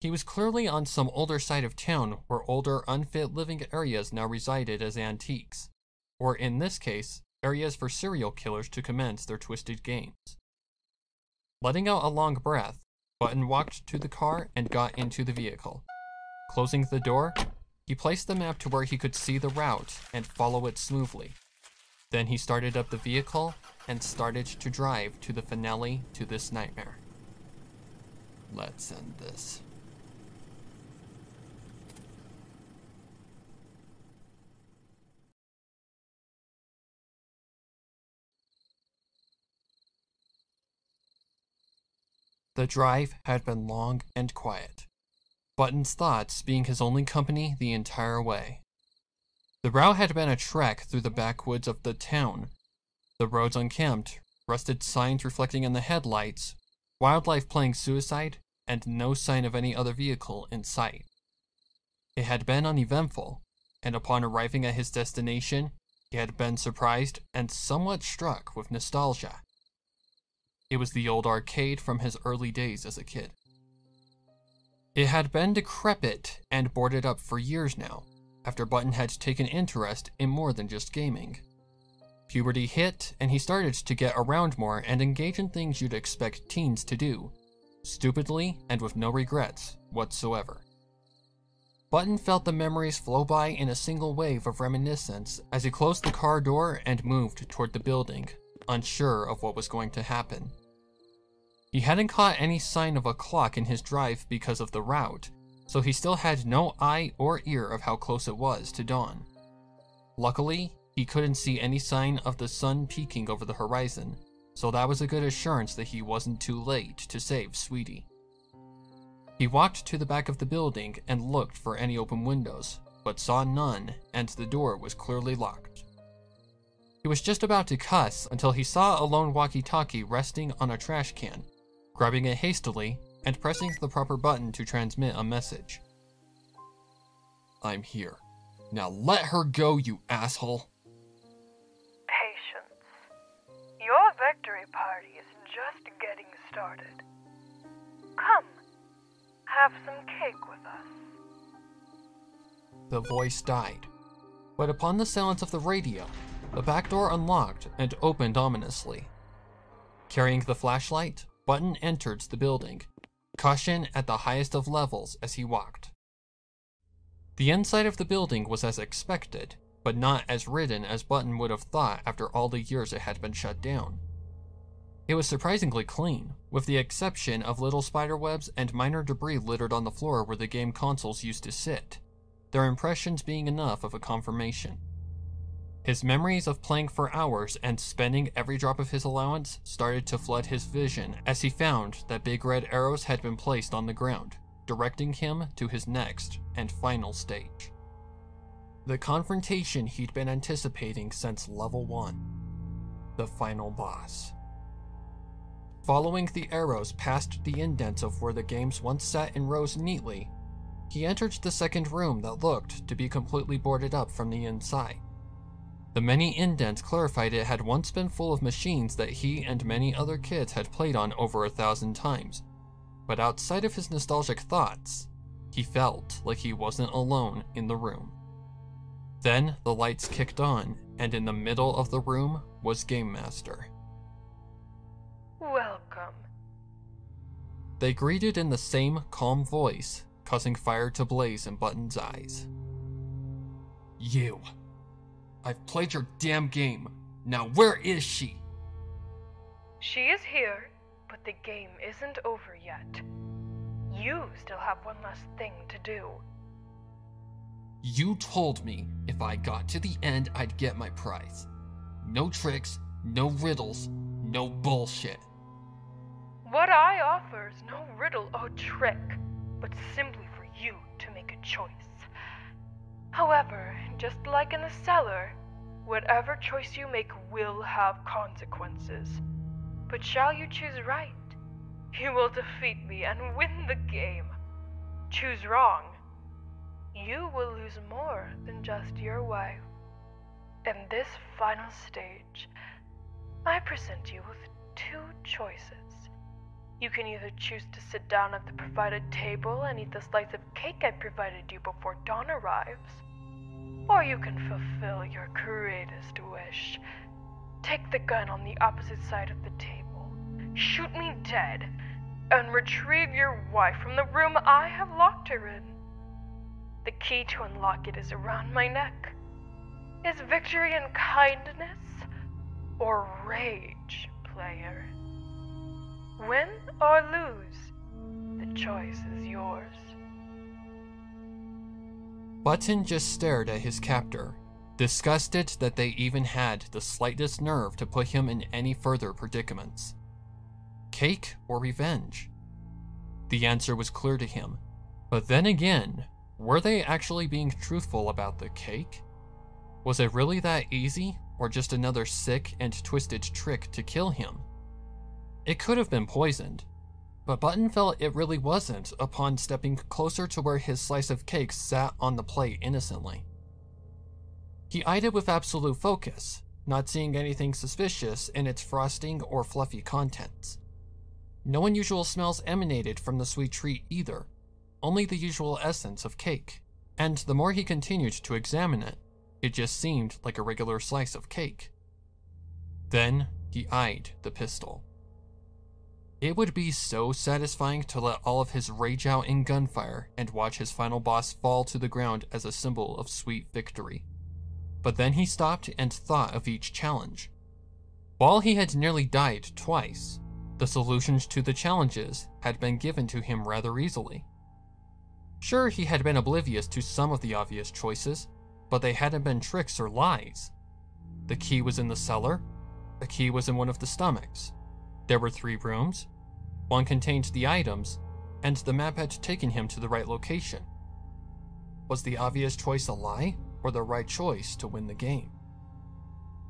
He was clearly on some older side of town where older, unfit living areas now resided as antiques, or in this case, areas for serial killers to commence their twisted games. Letting out a long breath, Button walked to the car and got into the vehicle. Closing the door, he placed the map to where he could see the route and follow it smoothly. Then he started up the vehicle and started to drive to the finale to this nightmare. Let's end this. The drive had been long and quiet, Button's thoughts being his only company the entire way. The route had been a trek through the backwoods of the town, the roads unkempt, rusted signs reflecting in the headlights, wildlife playing suicide, and no sign of any other vehicle in sight. It had been uneventful, and upon arriving at his destination, he had been surprised and somewhat struck with nostalgia. It was the old arcade from his early days as a kid. It had been decrepit and boarded up for years now, after Button had taken interest in more than just gaming. Puberty hit, and he started to get around more and engage in things you'd expect teens to do, stupidly and with no regrets whatsoever. Button felt the memories flow by in a single wave of reminiscence as he closed the car door and moved toward the building, unsure of what was going to happen. He hadn't caught any sign of a clock in his drive because of the route, so he still had no eye or ear of how close it was to dawn. Luckily, he couldn't see any sign of the sun peeking over the horizon, so that was a good assurance that he wasn't too late to save Sweetie. He walked to the back of the building and looked for any open windows, but saw none, and the door was clearly locked. He was just about to cuss until he saw a lone walkie-talkie resting on a trash can, grabbing it hastily and pressing the proper button to transmit a message. I'm here. Now let her go, you asshole. Patience. Your victory party is just getting started. Come, have some cake with us. The voice died, but upon the silence of the radio, The back door unlocked and opened ominously. Carrying the flashlight, Button entered the building, caution at the highest of levels as he walked. The inside of the building was as expected, but not as ridden as Button would have thought after all the years it had been shut down. It was surprisingly clean, with the exception of little spiderwebs and minor debris littered on the floor where the game consoles used to sit, their impressions being enough of a confirmation. His memories of playing for hours and spending every drop of his allowance started to flood his vision as he found that big red arrows had been placed on the ground, directing him to his next and final stage. The confrontation he'd been anticipating since level 1. The final boss. Following the arrows past the indents of where the games once sat in rows neatly, he entered the second room that looked to be completely boarded up from the inside. The many indents clarified it had once been full of machines that he and many other kids had played on over a thousand times. But outside of his nostalgic thoughts, he felt like he wasn't alone in the room. Then the lights kicked on, and in the middle of the room was Game Master. Welcome. They greeted in the same calm voice, causing fire to blaze in Button's eyes. You. I've played your damn game. Now where is she? She is here, but the game isn't over yet. You still have one last thing to do. You told me if I got to the end, I'd get my prize. No tricks, no riddles, no bullshit. What I offer is no riddle or trick, but simply for you to make a choice. However, just like in the cellar, whatever choice you make will have consequences. But shall you choose right, you will defeat me and win the game. Choose wrong, you will lose more than just your wife. In this final stage, I present you with two choices. You can either choose to sit down at the provided table and eat the slice of cake I provided you before dawn arrives or you can fulfill your greatest wish. Take the gun on the opposite side of the table, shoot me dead, and retrieve your wife from the room I have locked her in. The key to unlock it is around my neck. Is victory in kindness or rage, player? Win or lose, the choice is yours. Button just stared at his captor, disgusted that they even had the slightest nerve to put him in any further predicaments. Cake or revenge? The answer was clear to him, but then again, were they actually being truthful about the cake? Was it really that easy, or just another sick and twisted trick to kill him? It could have been poisoned, but Button felt it really wasn't upon stepping closer to where his slice of cake sat on the plate innocently. He eyed it with absolute focus, not seeing anything suspicious in its frosting or fluffy contents. No unusual smells emanated from the sweet treat either, only the usual essence of cake. And the more he continued to examine it, it just seemed like a regular slice of cake. Then he eyed the pistol. It would be so satisfying to let all of his rage out in gunfire and watch his final boss fall to the ground as a symbol of sweet victory. But then he stopped and thought of each challenge. While he had nearly died twice, the solutions to the challenges had been given to him rather easily. Sure, he had been oblivious to some of the obvious choices, but they hadn't been tricks or lies. The key was in the cellar, the key was in one of the stomachs, there were three rooms. One contained the items, and the map had taken him to the right location. Was the obvious choice a lie, or the right choice to win the game?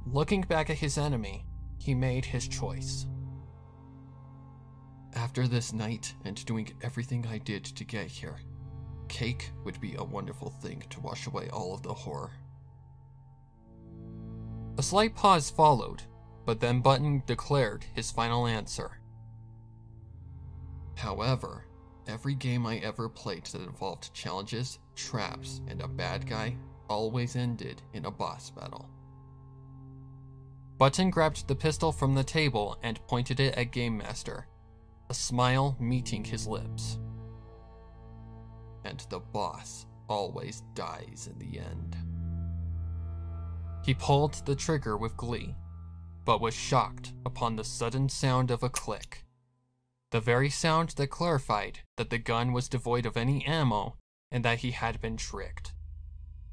Looking back at his enemy, he made his choice. After this night and doing everything I did to get here, cake would be a wonderful thing to wash away all of the horror. A slight pause followed, but then Button declared his final answer. However, every game I ever played that involved challenges, traps, and a bad guy always ended in a boss battle. Button grabbed the pistol from the table and pointed it at Game Master, a smile meeting his lips. And the boss always dies in the end. He pulled the trigger with glee, but was shocked upon the sudden sound of a click. The very sound that clarified that the gun was devoid of any ammo and that he had been tricked.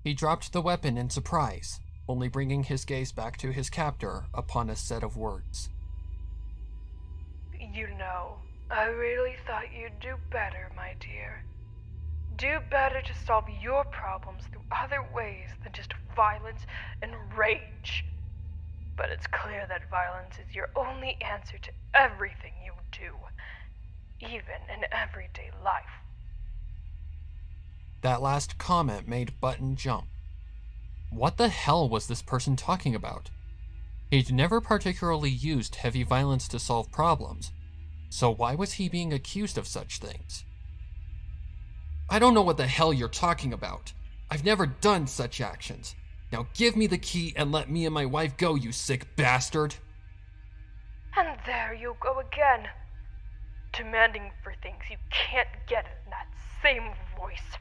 He dropped the weapon in surprise, only bringing his gaze back to his captor upon a set of words. You know, I really thought you'd do better, my dear. Do better to solve your problems through other ways than just violence and rage. But it's clear that violence is your only answer to everything you do, even in everyday life. That last comment made Button jump. What the hell was this person talking about? He'd never particularly used heavy violence to solve problems, so why was he being accused of such things? I don't know what the hell you're talking about. I've never done such actions. Now give me the key and let me and my wife go, you sick bastard. And there you go again. Demanding for things you can't get in that same voice.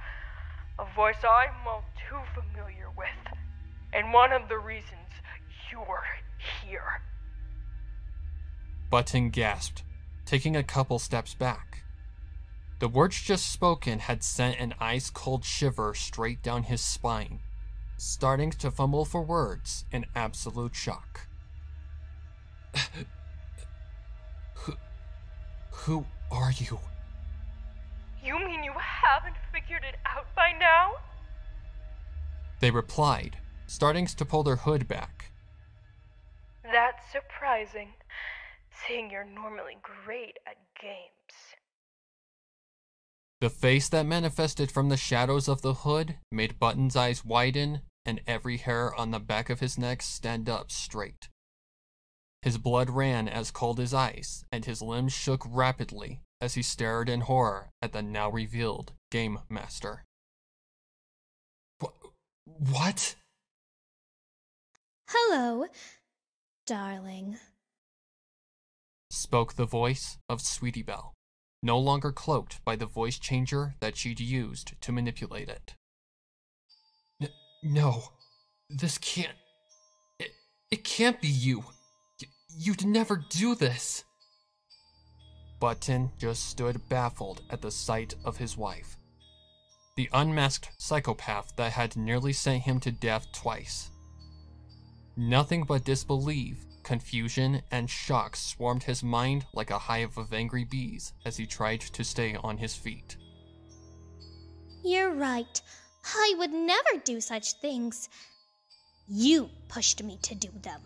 A voice I'm all too familiar with. And one of the reasons you're here. Button gasped, taking a couple steps back. The words just spoken had sent an ice cold shiver straight down his spine, starting to fumble for words in absolute shock. who, who are you? You mean you haven't figured it out by now? They replied, starting to pull their hood back. That's surprising, seeing you're normally great at games. The face that manifested from the shadows of the hood made Button's eyes widen and every hair on the back of his neck stand up straight. His blood ran as cold as ice, and his limbs shook rapidly as he stared in horror at the now revealed Game Master. What? Hello, darling. Spoke the voice of Sweetie Belle, no longer cloaked by the voice changer that she'd used to manipulate it. No, this can't. It, it can't be you. Y you'd never do this. Button just stood baffled at the sight of his wife. The unmasked psychopath that had nearly sent him to death twice. Nothing but disbelief, confusion, and shock swarmed his mind like a hive of angry bees as he tried to stay on his feet. You're right. I would never do such things. You pushed me to do them.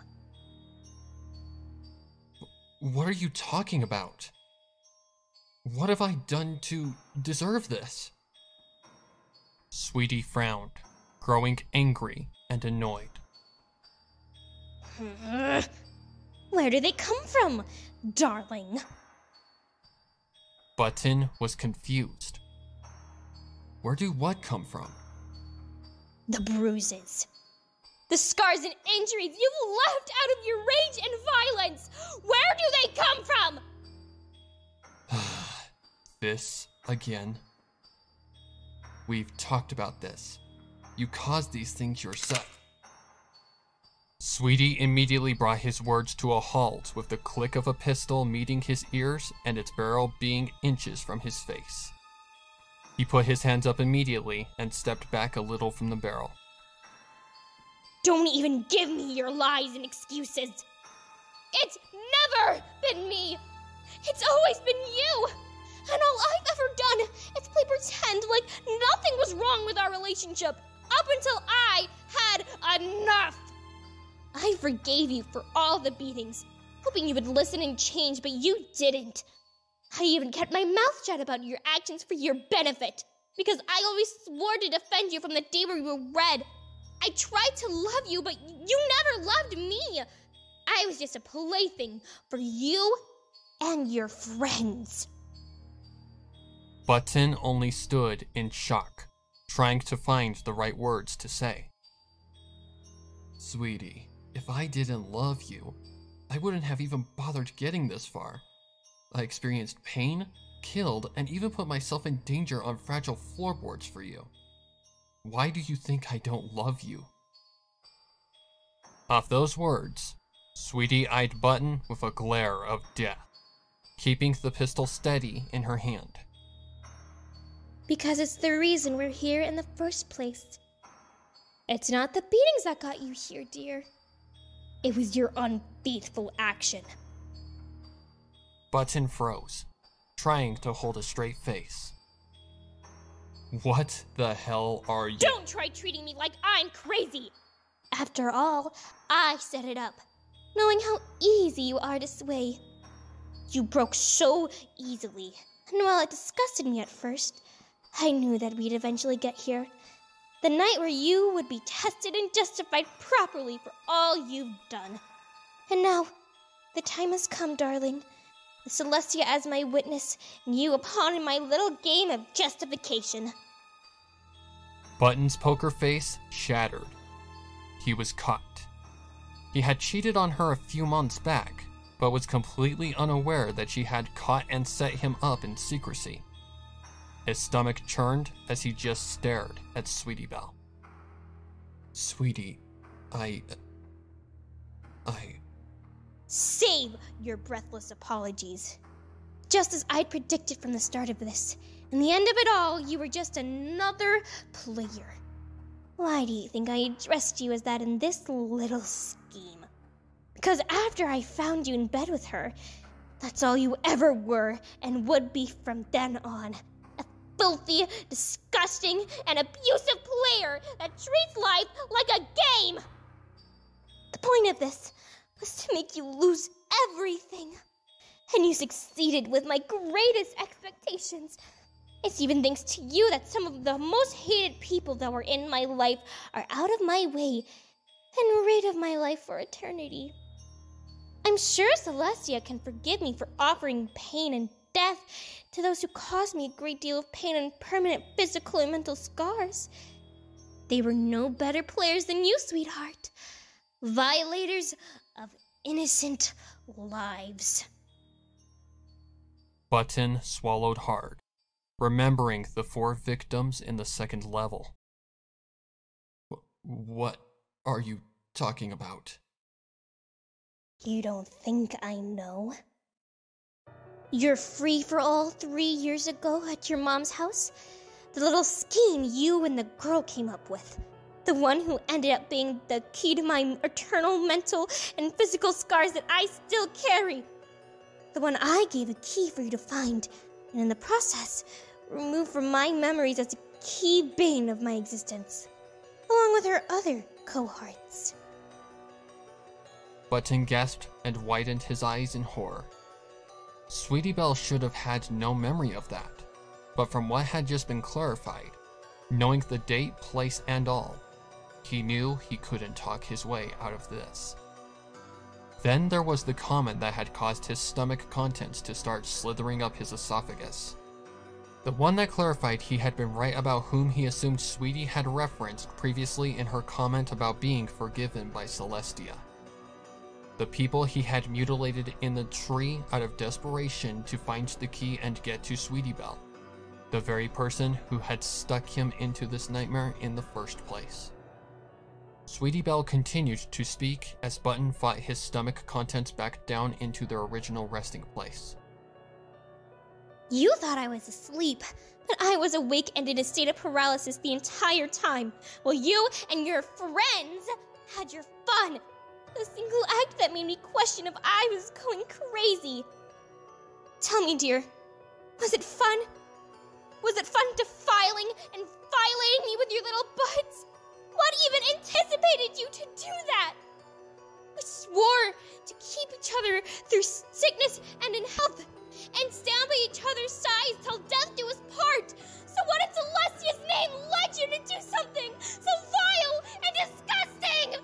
What are you talking about? What have I done to deserve this? Sweetie frowned, growing angry and annoyed. <laughs> Where do they come from, darling? Button was confused. Where do what come from? The bruises. The scars and injuries you've left out of your rage and violence. Where do they come from? <sighs> this again? We've talked about this. You caused these things yourself. Sweetie immediately brought his words to a halt with the click of a pistol meeting his ears and its barrel being inches from his face. He put his hands up immediately and stepped back a little from the barrel. Don't even give me your lies and excuses. It's never been me. It's always been you. And all I've ever done is play pretend like nothing was wrong with our relationship up until I had enough. I forgave you for all the beatings, hoping you would listen and change, but you didn't. I even kept my mouth shut about your actions for your benefit, because I always swore to defend you from the day we were red. I tried to love you, but you never loved me. I was just a plaything for you and your friends. Button only stood in shock, trying to find the right words to say. Sweetie, If I didn't love you, I wouldn't have even bothered getting this far. I experienced pain, killed, and even put myself in danger on fragile floorboards for you. Why do you think I don't love you? Off those words, Sweetie eyed Button with a glare of death, keeping the pistol steady in her hand. Because it's the reason we're here in the first place. It's not the beatings that got you here, dear. It was your unfaithful action. Button froze, trying to hold a straight face. What the hell are you? Don't try treating me like I'm crazy! After all, I set it up, knowing how easy you are to sway. You broke so easily, and while it disgusted me at first, I knew that we'd eventually get here. The night where you would be tested and justified properly for all you've done. And now, the time has come, darling. With Celestia as my witness, and you pawn in my little game of justification. Button's poker face shattered. He was caught. He had cheated on her a few months back, but was completely unaware that she had caught and set him up in secrecy. His stomach churned as he just stared at Sweetie Belle. Sweetie, I. I. Save your breathless apologies. Just as I'd predicted from the start of this, in the end of it all, you were just another player. Why do you think I addressed you as that in this little scheme? Because after I found you in bed with her, that's all you ever were and would be from then on. A filthy, disgusting, and abusive player that treats life like a game! The point of this was to make you lose everything. And you succeeded with my greatest expectations. It's even thanks to you that some of the most hated people that were in my life are out of my way and rid of my life for eternity. I'm sure Celestia can forgive me for offering pain and death to those who caused me a great deal of pain and permanent physical and mental scars. They were no better players than you, sweetheart. Violators innocent lives. Button swallowed hard, remembering the four victims in the second level. What are you talking about? You don't think I know? You're free for all three years ago at your mom's house? The little scheme you and the girl came up with. The one who ended up being the key to my eternal mental and physical scars that I still carry. The one I gave a key for you to find, and in the process, removed from my memories as a key bane of my existence, along with her other cohorts. Button gasped and widened his eyes in horror. Sweetie Belle should have had no memory of that, but from what had just been clarified, knowing the date, place, and all, he knew he couldn't talk his way out of this. Then there was the comment that had caused his stomach contents to start slithering up his esophagus. The one that clarified he had been right about whom he assumed Sweetie had referenced previously in her comment about being forgiven by Celestia. The people he had mutilated in the tree out of desperation to find the key and get to Sweetie Belle. The very person who had stuck him into this nightmare in the first place. Sweetie Belle continued to speak as Button fought his stomach contents back down into their original resting place. You thought I was asleep, but I was awake and in a state of paralysis the entire time, while you and your friends had your fun. The single act that made me question if I was going crazy. Tell me, dear, was it fun? Was it fun defiling and violating me with your little butts? What even anticipated you to do that? We swore to keep each other through sickness and in health, and stand by each other's sides till death do us part. So what if Celestia's name led you to do something so vile and disgusting?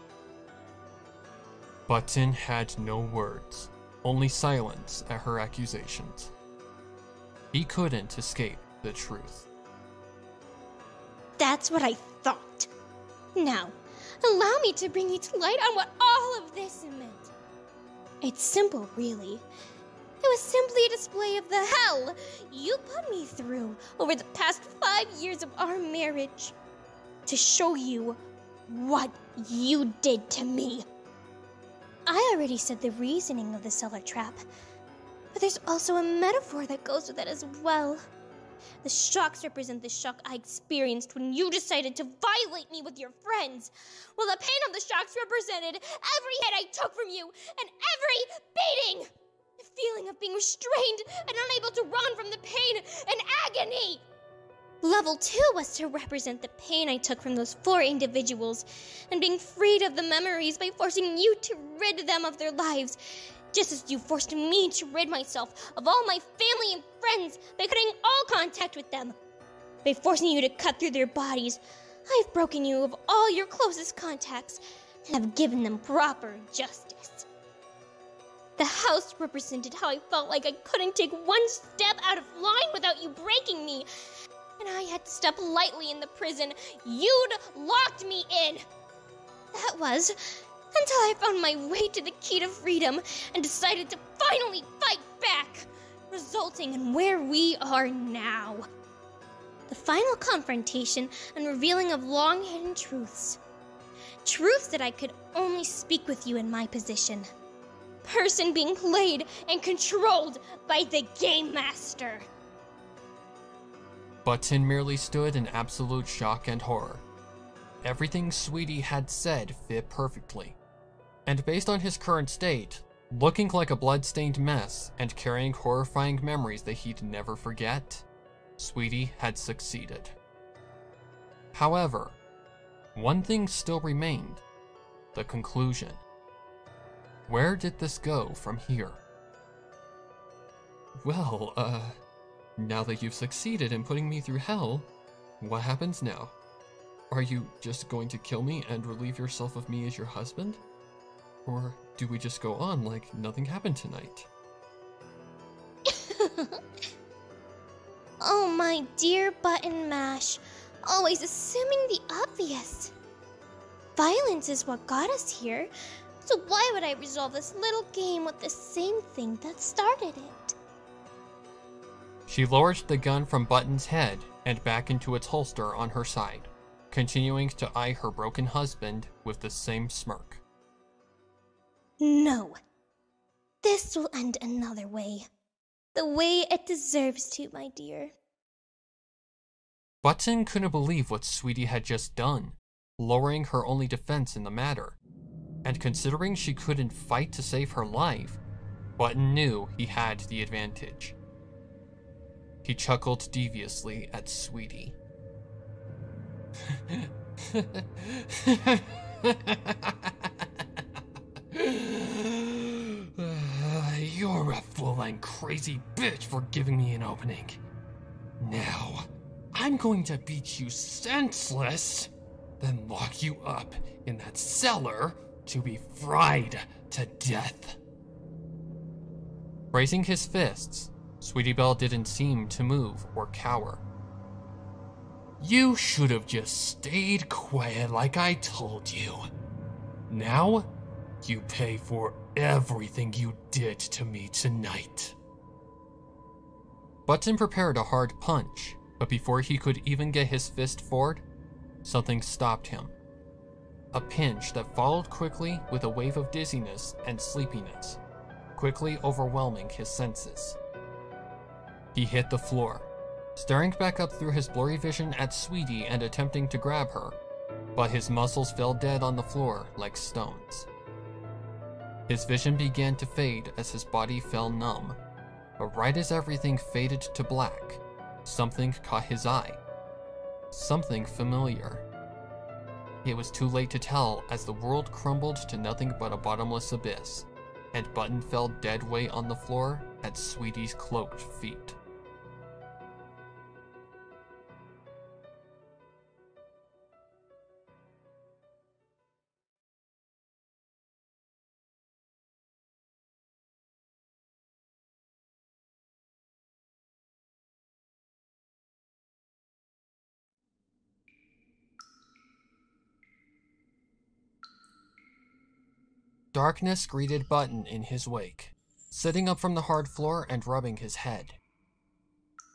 Button had no words, only silence at her accusations. He couldn't escape the truth. That's what I thought. Now, allow me to bring you to light on what all of this meant. It's simple, really. It was simply a display of the hell you put me through over the past five years of our marriage to show you what you did to me. I already said the reasoning of the cellar trap, but there's also a metaphor that goes with it as well. The shocks represent the shock I experienced when you decided to violate me with your friends, while the pain of the shocks represented every hit I took from you and every beating! The feeling of being restrained and unable to run from the pain and agony! Level 2 was to represent the pain I took from those four individuals and being freed of the memories by forcing you to rid them of their lives, just as you forced me to rid myself of all my family and friends by cutting all contact with them. By forcing you to cut through their bodies, I've broken you of all your closest contacts and have given them proper justice. The house represented how I felt like I couldn't take one step out of line without you breaking me, and I had to step lightly in the prison you'd locked me in. That was until I found my way to the key to freedom and decided to finally fight back, resulting in where we are now. The final confrontation and revealing of long hidden truths. Truths that I could only speak with you in my position. Person being played and controlled by the Game Master. Button merely stood in absolute shock and horror. Everything Sweetie had said fit perfectly. And based on his current state, looking like a blood-stained mess and carrying horrifying memories that he'd never forget, Sweetie had succeeded. However, one thing still remained, the conclusion. Where did this go from here? Well, uh, now that you've succeeded in putting me through hell, what happens now? Are you just going to kill me and relieve yourself of me as your husband? Or do we just go on like nothing happened tonight? <laughs> oh, my dear Button Mash, always assuming the obvious. Violence is what got us here, so why would I resolve this little game with the same thing that started it? She lowered the gun from Button's head and back into its holster on her side, continuing to eye her broken husband with the same smirk. No. This will end another way. The way it deserves to, my dear. Button couldn't believe what Sweetie had just done, lowering her only defense in the matter. And considering she couldn't fight to save her life, Button knew he had the advantage. He chuckled deviously at Sweetie. <laughs> <sighs> You're a full-on crazy bitch for giving me an opening. Now, I'm going to beat you senseless, then lock you up in that cellar to be fried to death. Raising his fists, Sweetie Belle didn't seem to move or cower. You should have just stayed quiet like I told you. Now, you pay for everything you did to me tonight. Button prepared a hard punch, but before he could even get his fist forward, something stopped him. A pinch that followed quickly with a wave of dizziness and sleepiness, quickly overwhelming his senses. He hit the floor, staring back up through his blurry vision at Sweetie and attempting to grab her, but his muscles fell dead on the floor like stones. His vision began to fade as his body fell numb. But right as everything faded to black, something caught his eye. Something familiar. It was too late to tell as the world crumbled to nothing but a bottomless abyss, and Button fell dead weight on the floor at Sweetie's cloaked feet. Darkness greeted Button in his wake, sitting up from the hard floor and rubbing his head.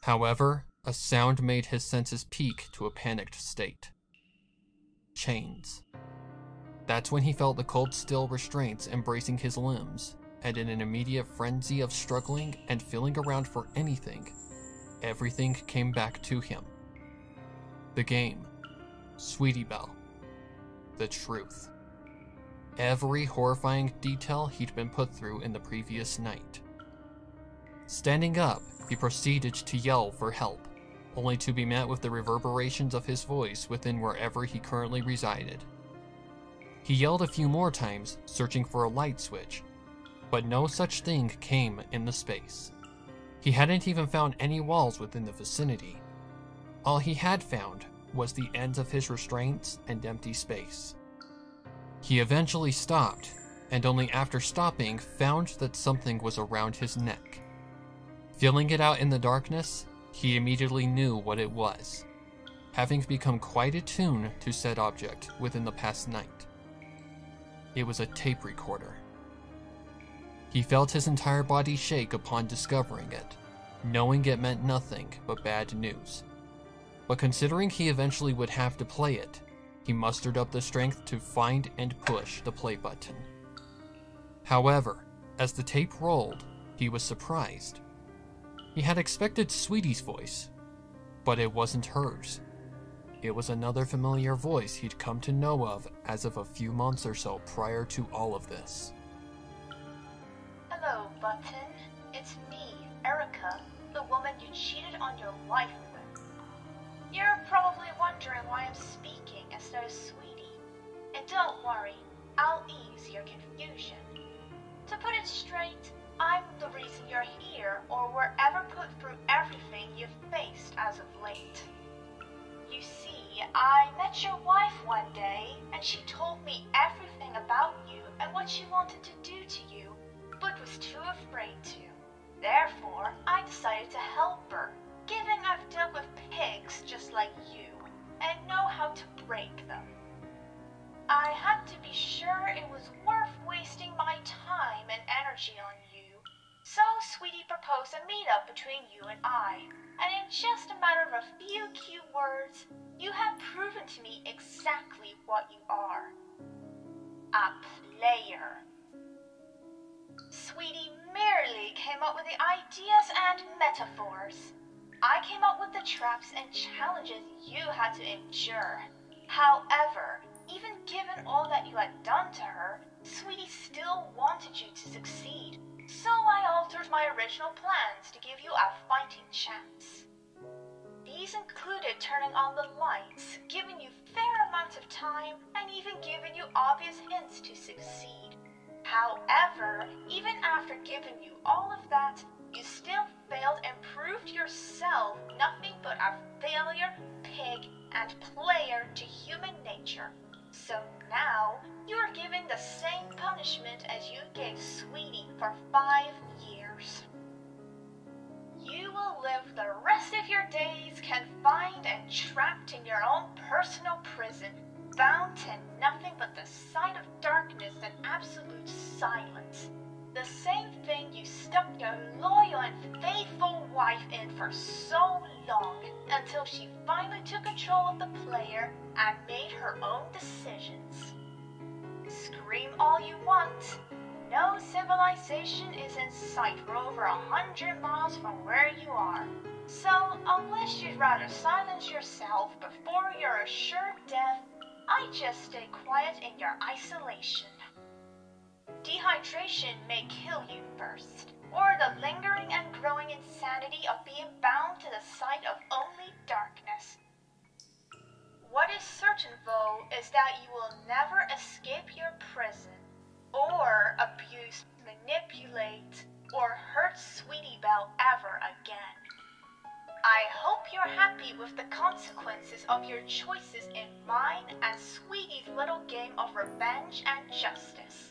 However, a sound made his senses peak to a panicked state. Chains. That's when he felt the cold steel restraints embracing his limbs, and in an immediate frenzy of struggling and feeling around for anything, everything came back to him. The game, Sweetie Belle, the truth. Every horrifying detail he'd been put through in the previous night. Standing up, he proceeded to yell for help, only to be met with the reverberations of his voice within wherever he currently resided. He yelled a few more times, searching for a light switch, but no such thing came in the space. He hadn't even found any walls within the vicinity. All he had found was the ends of his restraints and empty space. He eventually stopped, and only after stopping found that something was around his neck. Feeling it out in the darkness, he immediately knew what it was, having become quite attuned to said object within the past night. It was a tape recorder. He felt his entire body shake upon discovering it, knowing it meant nothing but bad news. But considering he eventually would have to play it, he mustered up the strength to find and push the play button. However, as the tape rolled, he was surprised. He had expected Sweetie's voice, but it wasn't hers. It was another familiar voice he'd come to know of as of a few months or so prior to all of this. Hello, Button. It's me, Erica, the woman you cheated on your wife with. You're probably wondering why I'm speaking instead of Sweetie. And don't worry, I'll ease your confusion. To put it straight, I'm the reason you're here or were ever put through everything you've faced as of late. You see, I met your wife one day, and she told me everything about you and what she wanted to do to you, but was too afraid to. Therefore, I decided to help her, given I've dealt with pigs just like you, and know how to break them. I had to be sure it was worth wasting my time and energy on you. So Sweetie proposed a meetup between you and I, and in just a matter of a few cute words, you have proven to me exactly what you are. A player. Sweetie merely came up with the ideas and metaphors. I came up with the traps and challenges you had to endure. However, even given all that you had done to her, Sweetie still wanted you to succeed. So I altered my original plans to give you a fighting chance. These included turning on the lights, giving you fair amounts of time, and even giving you obvious hints to succeed. However, even after giving you all of that, you still failed and proved yourself nothing but a failure, pig, and player to human nature. So now, you are given the same punishment as you gave Sweetie for five years. You will live the rest of your days confined and trapped in your own personal prison, bound to nothing but the sight of darkness and absolute silence. The same thing you stuck your loyal and faithful wife in for so long, until she finally took control of the player and made her own decisions. Scream all you want. No civilization is in sight for over a hundred miles from where you are. So, unless you'd rather silence yourself before your assured death, I just stay quiet in your isolation. Dehydration may kill you first, or the lingering and growing insanity of being bound to the sight of only darkness. What is certain, though, is that you will never escape your prison, or abuse, manipulate, or hurt Sweetie Belle ever again. I hope you're happy with the consequences of your choices in mine and Sweetie's little game of revenge and justice.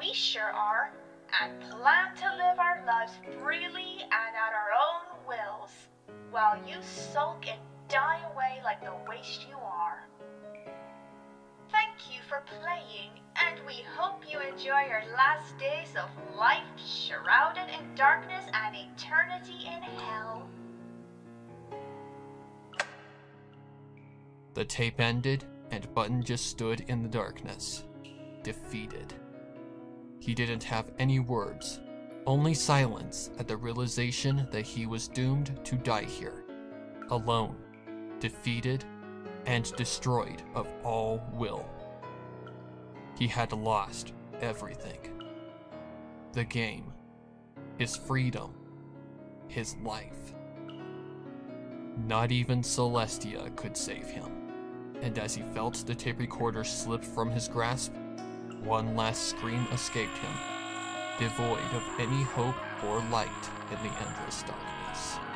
We sure are, and plan to live our lives freely and at our own wills, while you sulk and die away like the waste you are. Thank you for playing, and we hope you enjoy. your last days of life shrouded in darkness and eternity in hell. The tape ended, and Button just stood in the darkness, defeated. He didn't have any words, only silence at the realization that he was doomed to die here, alone, defeated, and destroyed of all will. He had lost everything the game, his freedom, his life. Not even Celestia could save him. And as he felt the tape recorder slip from his grasp, one last scream escaped him, devoid of any hope or light in the endless darkness.